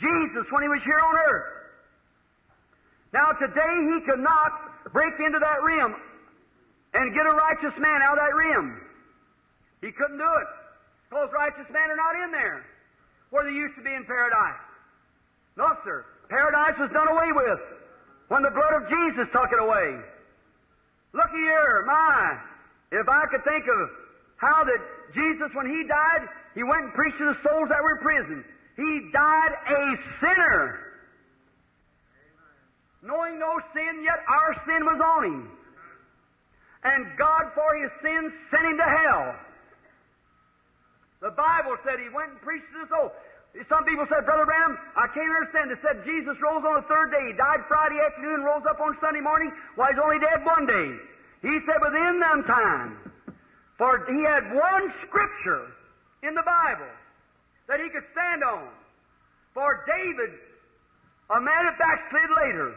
Jesus, when he was here on earth. Now today he could not break into that rim and get a righteous man out of that rim. He couldn't do it. Because righteous men are not in there where they used to be in paradise. No, sir. Paradise was done away with when the blood of Jesus took it away. Look here, my, if I could think of how that Jesus, when He died, He went and preached to the souls that were in prison. He died a sinner. Knowing no sin, yet our sin was on Him. And God, for His sins, sent Him to hell. The Bible said He went and preached to the souls. Some people said, Brother Branham, I can't understand. They said Jesus rose on the third day. He died Friday afternoon, rose up on Sunday morning. Why, he's only dead one day. He said, within them time. For he had one scripture in the Bible that he could stand on. For David, a man of that backslid later,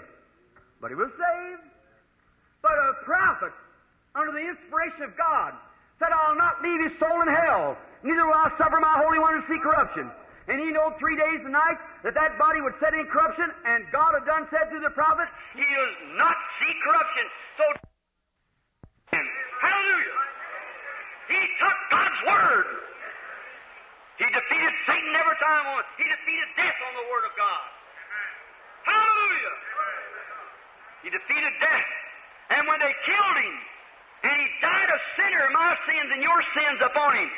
but he was saved. But a prophet, under the inspiration of God, said, I'll not leave his soul in hell, neither will I suffer my Holy One to see corruption. And he knew three days and nights that that body would set in corruption, and God had done said through the prophet, He'll not see corruption. So, hallelujah. He took God's word. He defeated Satan every time on He defeated death on the word of God. Hallelujah. He defeated death. And when they killed him, and he died a sinner, my sins and your sins upon him,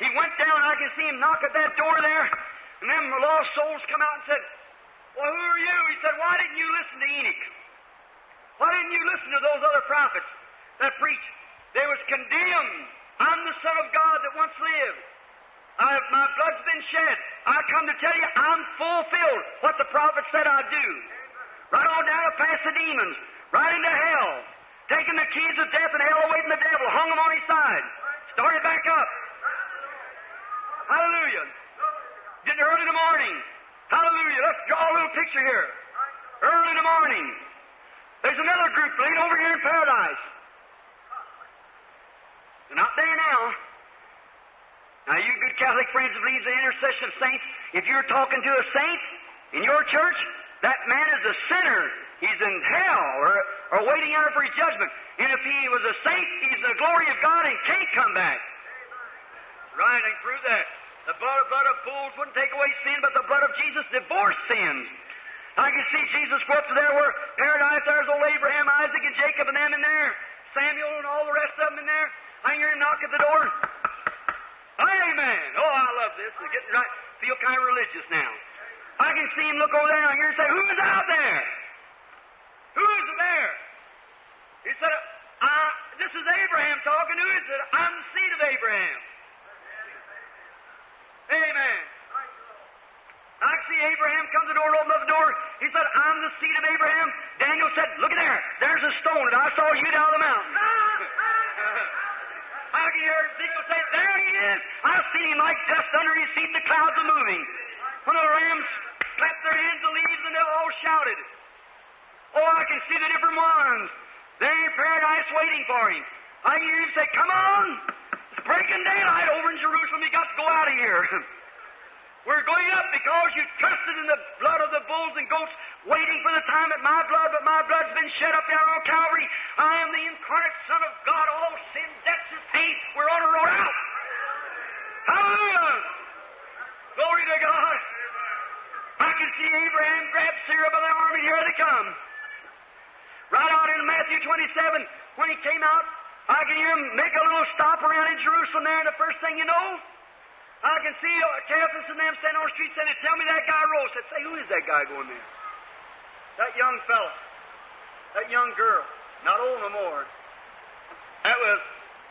he went down, I can see him knock at that door there, and then the lost souls come out and said, Well, who are you? He said, Why didn't you listen to Enoch? Why didn't you listen to those other prophets that preached? They was condemned. I'm the Son of God that once lived. I, my blood's been shed. I come to tell you I'm fulfilled what the prophet said I'd do. Right on down past the demons, right into hell, taking the keys of death and hell away from the devil, hung him on his side, started back up. Hallelujah. Getting early in the morning. Hallelujah. Let's draw a little picture here. Early in the morning. There's another group laid over here in paradise. They're not there now. Now, you good Catholic friends that believes the intercession of saints, if you're talking to a saint in your church, that man is a sinner. He's in hell or, or waiting out for his judgment. And if he was a saint, he's the glory of God and can't come back. Right, and prove that. The blood, blood of bulls wouldn't take away sin, but the blood of Jesus divorced sins. I can see Jesus go up to there where paradise, there's old Abraham, Isaac, and Jacob, and them in there. Samuel and all the rest of them in there. I hear him knock at the door. Amen. Oh, I love this. It's getting right. Feel kind of religious now. I can see him look over there and I hear him say, Who is out there? Who is there? He said, uh, This is Abraham talking. Who is it? I'm the seed of Abraham. Amen. I see Abraham come to the door open up the door. He said, I'm the seed of Abraham. Daniel said, Look at there. There's a stone that I saw you down the mountain. I can hear Ezekiel say, There he is. I've seen him like dust under his feet. The clouds are moving. When the rams clapped their hands, the leaves, and they all shouted. Oh, I can see the different ones. They're in paradise waiting for him. I can hear him say, Come on. It's breaking daylight over in Jerusalem. You got to go out of here. We're going up because you trusted in the blood of the bulls and goats, waiting for the time that my blood, but my blood's been shed up there on Calvary. I am the incarnate Son of God. All sin, death, and pain. We're on a road out. Hallelujah! Glory to God. I can see Abraham grab Sarah by the arm, and here they come. Right out in Matthew 27, when he came out, I can hear him make a little stop around in Jerusalem there, and the first thing you know, I can see Caiaphas and them standing on the street saying, Tell me that guy rose. I said, Say, who is that guy going there? That young fella. That young girl. Not old no more. That was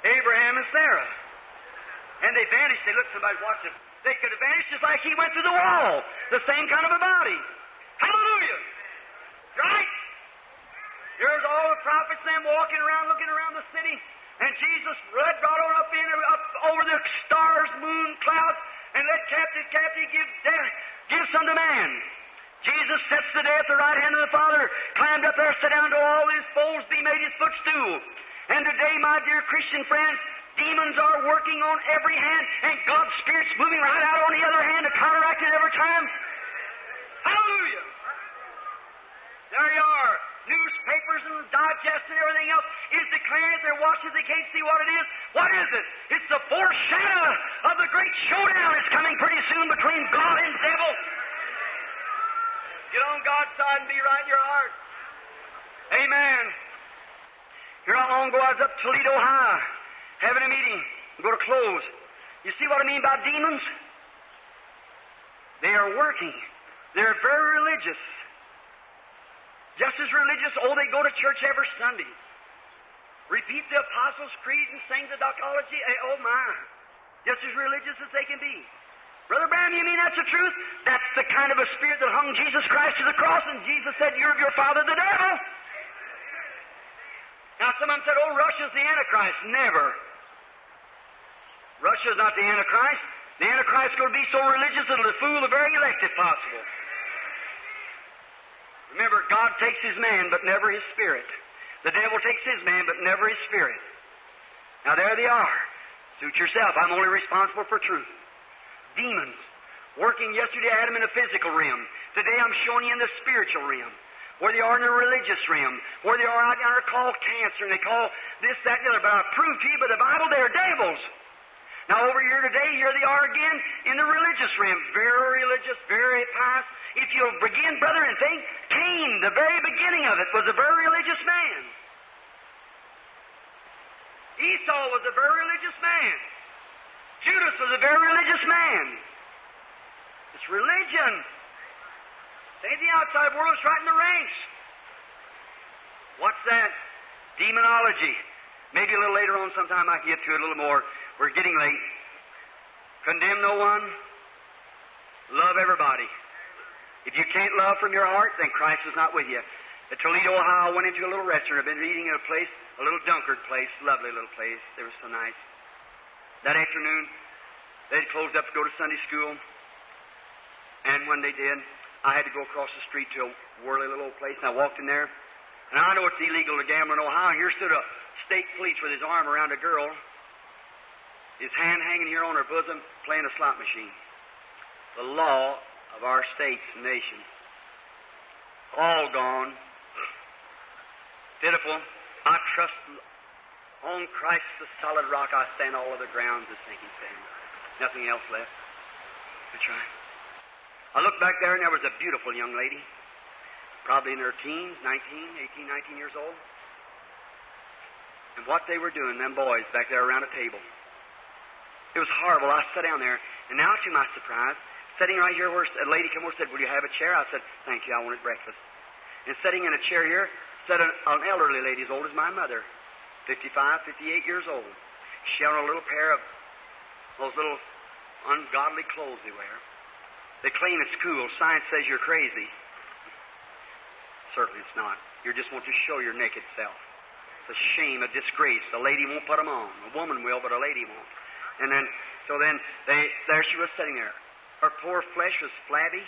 Abraham and Sarah. And they vanished. They looked, somebody them. They could have vanished just like he went through the wall. The same kind of a body. Hallelujah. Right? Here's all the prophets them walking around, looking around the city. And Jesus led brought on up in up over the stars, moon, clouds, and let captive captive give death, gifts unto man. Jesus sits today at the right hand of the Father, climbed up there, sat down to all his foes, be made his footstool. And today, my dear Christian friends, demons are working on every hand, and God's Spirit's moving right out on the other hand to counteract it every time. Hallelujah! There you are newspapers and digests and everything else is declaring it. They're watching. They can't see what it is. What is it? It's the foreshadow of the great showdown. It's coming pretty soon between God and devil. Get on God's side and be right in your heart. Amen. Here not long ago, I was up Toledo High having a meeting. Going to close. You see what I mean by demons? They are working. They're very religious. Just as religious, oh, they go to church every Sunday. Repeat the Apostles' Creed and sing the doxology. Eh, oh, my. Just as religious as they can be. Brother Branham, you mean that's the truth? That's the kind of a spirit that hung Jesus Christ to the cross, and Jesus said, You're of your father, the devil. Now, someone said, Oh, Russia's the Antichrist. Never. Russia's not the Antichrist. The Antichrist will be so religious it'll fool the very elect if possible. Remember, God takes his man, but never his spirit. The devil takes his man, but never his spirit. Now, there they are. Suit yourself. I'm only responsible for truth. Demons. Working yesterday, I had them in the physical realm. Today, I'm showing you in the spiritual realm. Where they are in the religious realm. Where they are out there called cancer, and they call this, that, and the other. But I prove to you by the Bible, they're devils. Now, over here today, here they are again in the religious realm. Very religious, very pious. If you'll begin, brother, and think, Cain, the very beginning of it, was a very religious man. Esau was a very religious man. Judas was a very religious man. It's religion. Ain't the outside world, it's right in the ranks. What's that? Demonology. Maybe a little later on sometime I can get to it a little more. We're getting late. Condemn no one. Love everybody. If you can't love from your heart, then Christ is not with you. At Toledo, Ohio, I went into a little restaurant. I've been eating at a place, a little Dunkard place, lovely little place. They were so nice. That afternoon, they'd closed up to go to Sunday school. And when they did, I had to go across the street to a whirly little old place, and I walked in there. And I know it's illegal to gamble in Ohio. Here stood a state police with his arm around a girl, his hand hanging here on her bosom, playing a slot machine. The law of our states and nation. All gone. Pitiful. I trust on Christ the solid rock I stand, all other grounds is sinking sand. Nothing else left. That's right. I looked back there and there was a beautiful young lady, probably in her teens, 19, 18, 19 years old. And what they were doing, them boys back there around a table. It was horrible. I sat down there, and now to my surprise, sitting right here where a lady came over and said, Will you have a chair? I said, Thank you, I wanted breakfast. And sitting in a chair here sat an, an elderly lady as old as my mother, 55, 58 years old. She had a little pair of those little ungodly clothes they wear. They claim it's cool. Science says you're crazy. Certainly it's not. You just want to show your naked self. It's a shame, a disgrace. A lady won't put them on. A woman will, but a lady won't. And then, so then, they, there she was sitting there. Her poor flesh was flabby.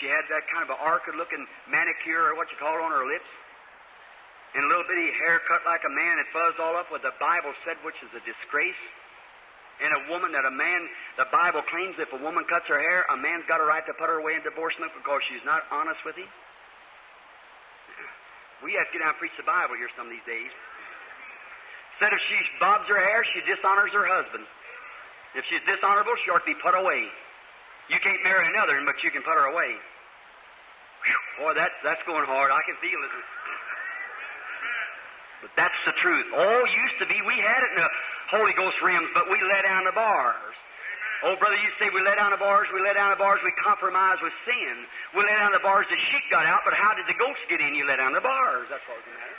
She had that kind of an orchid-looking manicure, or what you call it, on her lips. And a little bitty hair cut like a man and fuzzed all up what the Bible said, which is a disgrace. And a woman that a man, the Bible claims if a woman cuts her hair, a man's got a right to put her away in divorcement because she's not honest with him. We have to get down and preach the Bible here some of these days. Said if she bobs her hair, she dishonors her husband. If she's dishonorable, she ought to be put away. You can't marry another, but you can put her away. Whew, boy, that's that's going hard. I can feel it. But that's the truth. Oh, used to be, we had it in the Holy Ghost realms, but we let down the bars. Oh, brother, you say we let down the bars, we let down the bars, we compromise with sin. We let down the bars, the sheep got out, but how did the goats get in? You let down the bars. That's what was the matter.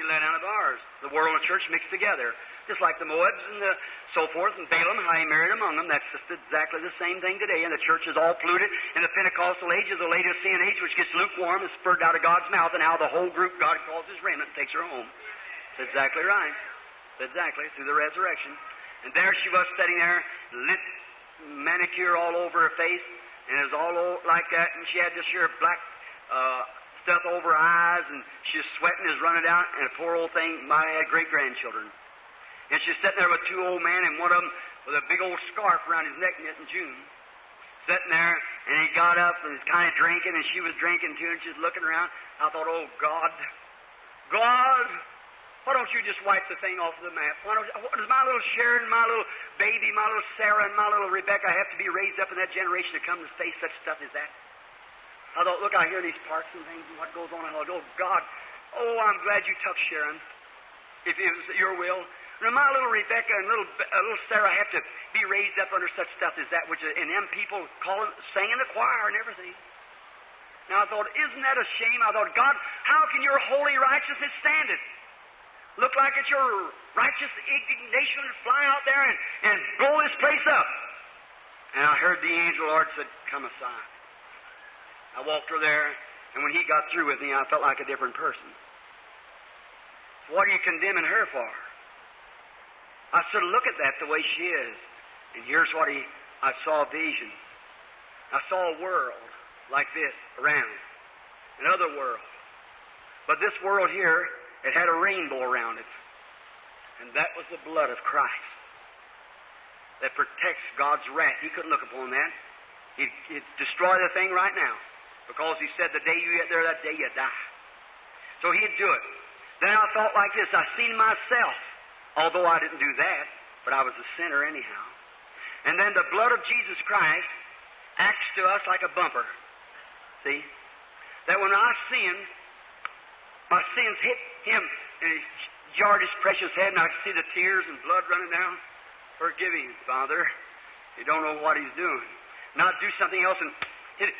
You let down the bars. The world and the church mixed together. Just like the Moabs and the so forth, and Balaam, how he married among them. That's just exactly the same thing today. And the church is all polluted. In the Pentecostal age is the Laodicean age, which gets lukewarm and spurred out of God's mouth, and now the whole group God calls his remnant takes her home. That's exactly right. Exactly, through the resurrection. And there she was sitting there, lit manicure all over her face, and it was all like that, and she had this here black uh, stuff over her eyes, and she was sweating, is running down, and a poor old thing might have had great grandchildren. And she's sitting there with two old men, and one of them with a big old scarf around his neck knit in June. Sitting there, and he got up and was kind of drinking, and she was drinking too, and she's looking around. I thought, oh, God, God, why don't you just wipe the thing off the map? Why don't, does my little Sharon, my little baby, my little Sarah, and my little Rebecca have to be raised up in that generation to come to face such stuff as that? I thought, look, I hear these parts and things and what goes on. I thought, oh, God, oh, I'm glad you took Sharon, if it was your will. Now, my little Rebecca and little uh, little Sarah have to be raised up under such stuff as that, which is, and them people calling, singing the choir and everything. Now, I thought, isn't that a shame? I thought, God, how can your holy righteousness stand it? Look like it's your righteous indignation to fly out there and, and blow this place up. And I heard the angel Lord said, Come aside. I walked her there, and when he got through with me, I felt like a different person. What are you condemning her for? I of look at that the way she is. And here's what he, I saw a vision. I saw a world like this around, another world. But this world here, it had a rainbow around it. And that was the blood of Christ that protects God's wrath. He couldn't look upon that. He'd, he'd destroy the thing right now because he said, the day you get there, that day you die. So he'd do it. Then I thought like this I seen myself although I didn't do that, but I was a sinner anyhow. And then the blood of Jesus Christ acts to us like a bumper. See? That when I sin, my sins hit him and he jarred his precious head, and I could see the tears and blood running down. Forgive him, Father. You don't know what he's doing. Not do something else and hit it.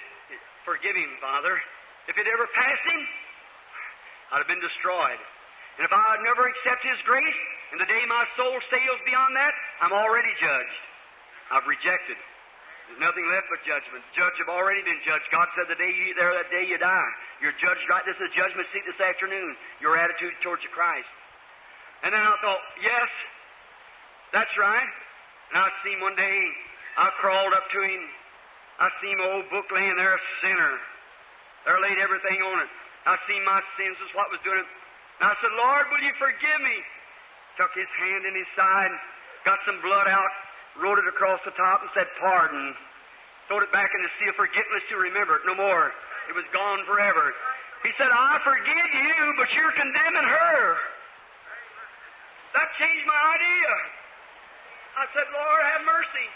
Forgive him, Father. If it ever passed him, I'd have been destroyed. And if I never accept His grace, and the day my soul sails beyond that, I'm already judged. I've rejected. There's nothing left but judgment. Judge have already been judged. God said the day you there, that day you die. You're judged right. This is judgment seat this afternoon. Your attitude towards Christ. And then I thought, yes, that's right. And I seen one day, I crawled up to him. I seen my old book laying there, a sinner. There laid everything on it. I seen my sins was what was doing it. And I said, Lord, will you forgive me? Took his hand in his side, got some blood out, wrote it across the top, and said, Pardon. Throwed it back in the sea of forgetfulness to remember it no more. It was gone forever. He said, I forgive you, but you're condemning her. That changed my idea. I said, Lord, have mercy.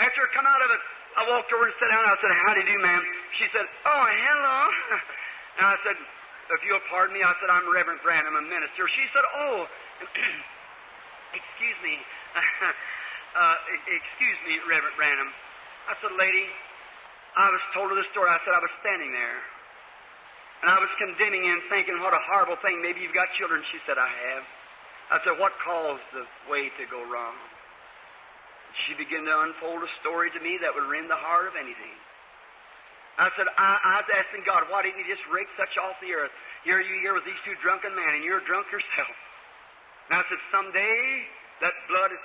After I come out of it, I walked over and sat down. I said, How do you do, ma'am? She said, Oh, hello. And I said, if you'll pardon me, I said, I'm Reverend Branham, a minister. She said, Oh, excuse me. uh, excuse me, Reverend Branham. I said, Lady, I was told of the story. I said, I was standing there. And I was condemning him, thinking, What a horrible thing. Maybe you've got children. She said, I have. I said, What caused the way to go wrong? She began to unfold a story to me that would rend the heart of anything. I said, I, I was asking God, why didn't you just rake such off the earth? Here you here with these two drunken men, and you're drunk yourself. And I said, someday that blood is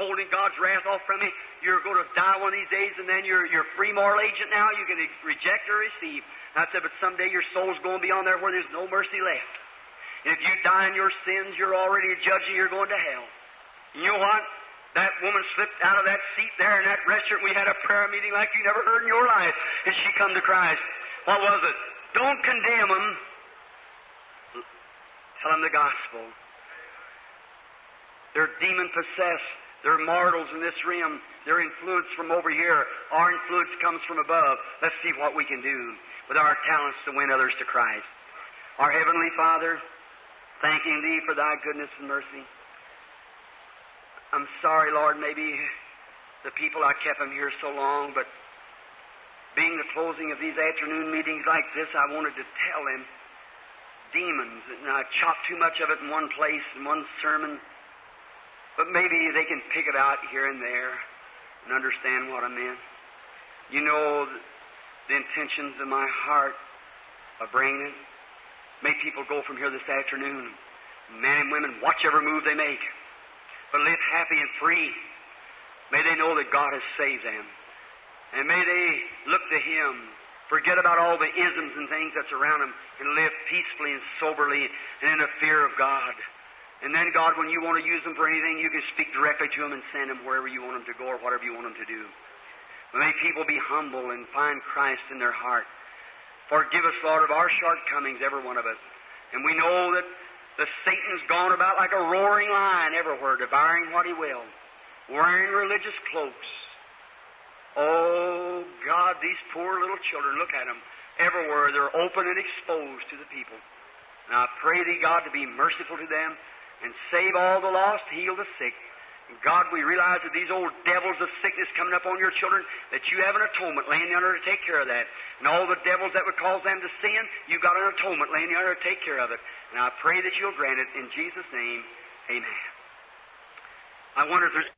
holding God's wrath off from me. You're going to die one of these days, and then you're, you're a free moral agent now. You can reject or receive. And I said, but someday your soul's going to be on there where there's no mercy left. And if you die in your sins, you're already a judge and you're going to hell. And you know what? That woman slipped out of that seat there in that restaurant. We had a prayer meeting like you never heard in your life. And she come to Christ. What was it? Don't condemn them. Tell them the gospel. They're demon possessed. They're mortals in this realm. They're influenced from over here. Our influence comes from above. Let's see what we can do with our talents to win others to Christ. Our Heavenly Father, thanking Thee for Thy goodness and mercy. I'm sorry, Lord, maybe the people I kept them here so long, but being the closing of these afternoon meetings like this, I wanted to tell them demons, and I chopped too much of it in one place in one sermon. But maybe they can pick it out here and there and understand what I meant. You know the intentions of my heart of bringing it. May people go from here this afternoon, men and women, watch every move they make, but live happy and free. May they know that God has saved them. And may they look to Him, forget about all the isms and things that's around them, and live peacefully and soberly and in the fear of God. And then, God, when you want to use them for anything, you can speak directly to them and send them wherever you want them to go or whatever you want them to do. May people be humble and find Christ in their heart. Forgive us, Lord, of our shortcomings, every one of us. And we know that the Satan's gone about like a roaring lion everywhere, devouring what he will, wearing religious cloaks. Oh, God, these poor little children, look at them. Everywhere they're open and exposed to the people. And I pray thee, God, to be merciful to them and save all the lost, heal the sick. And God, we realize that these old devils of sickness coming up on your children, that you have an atonement laying under to take care of that. And all the devils that would cause them to sin, you've got an atonement laying under to take care of it. And I pray that you'll grant it in Jesus' name. Amen. I wonder if there's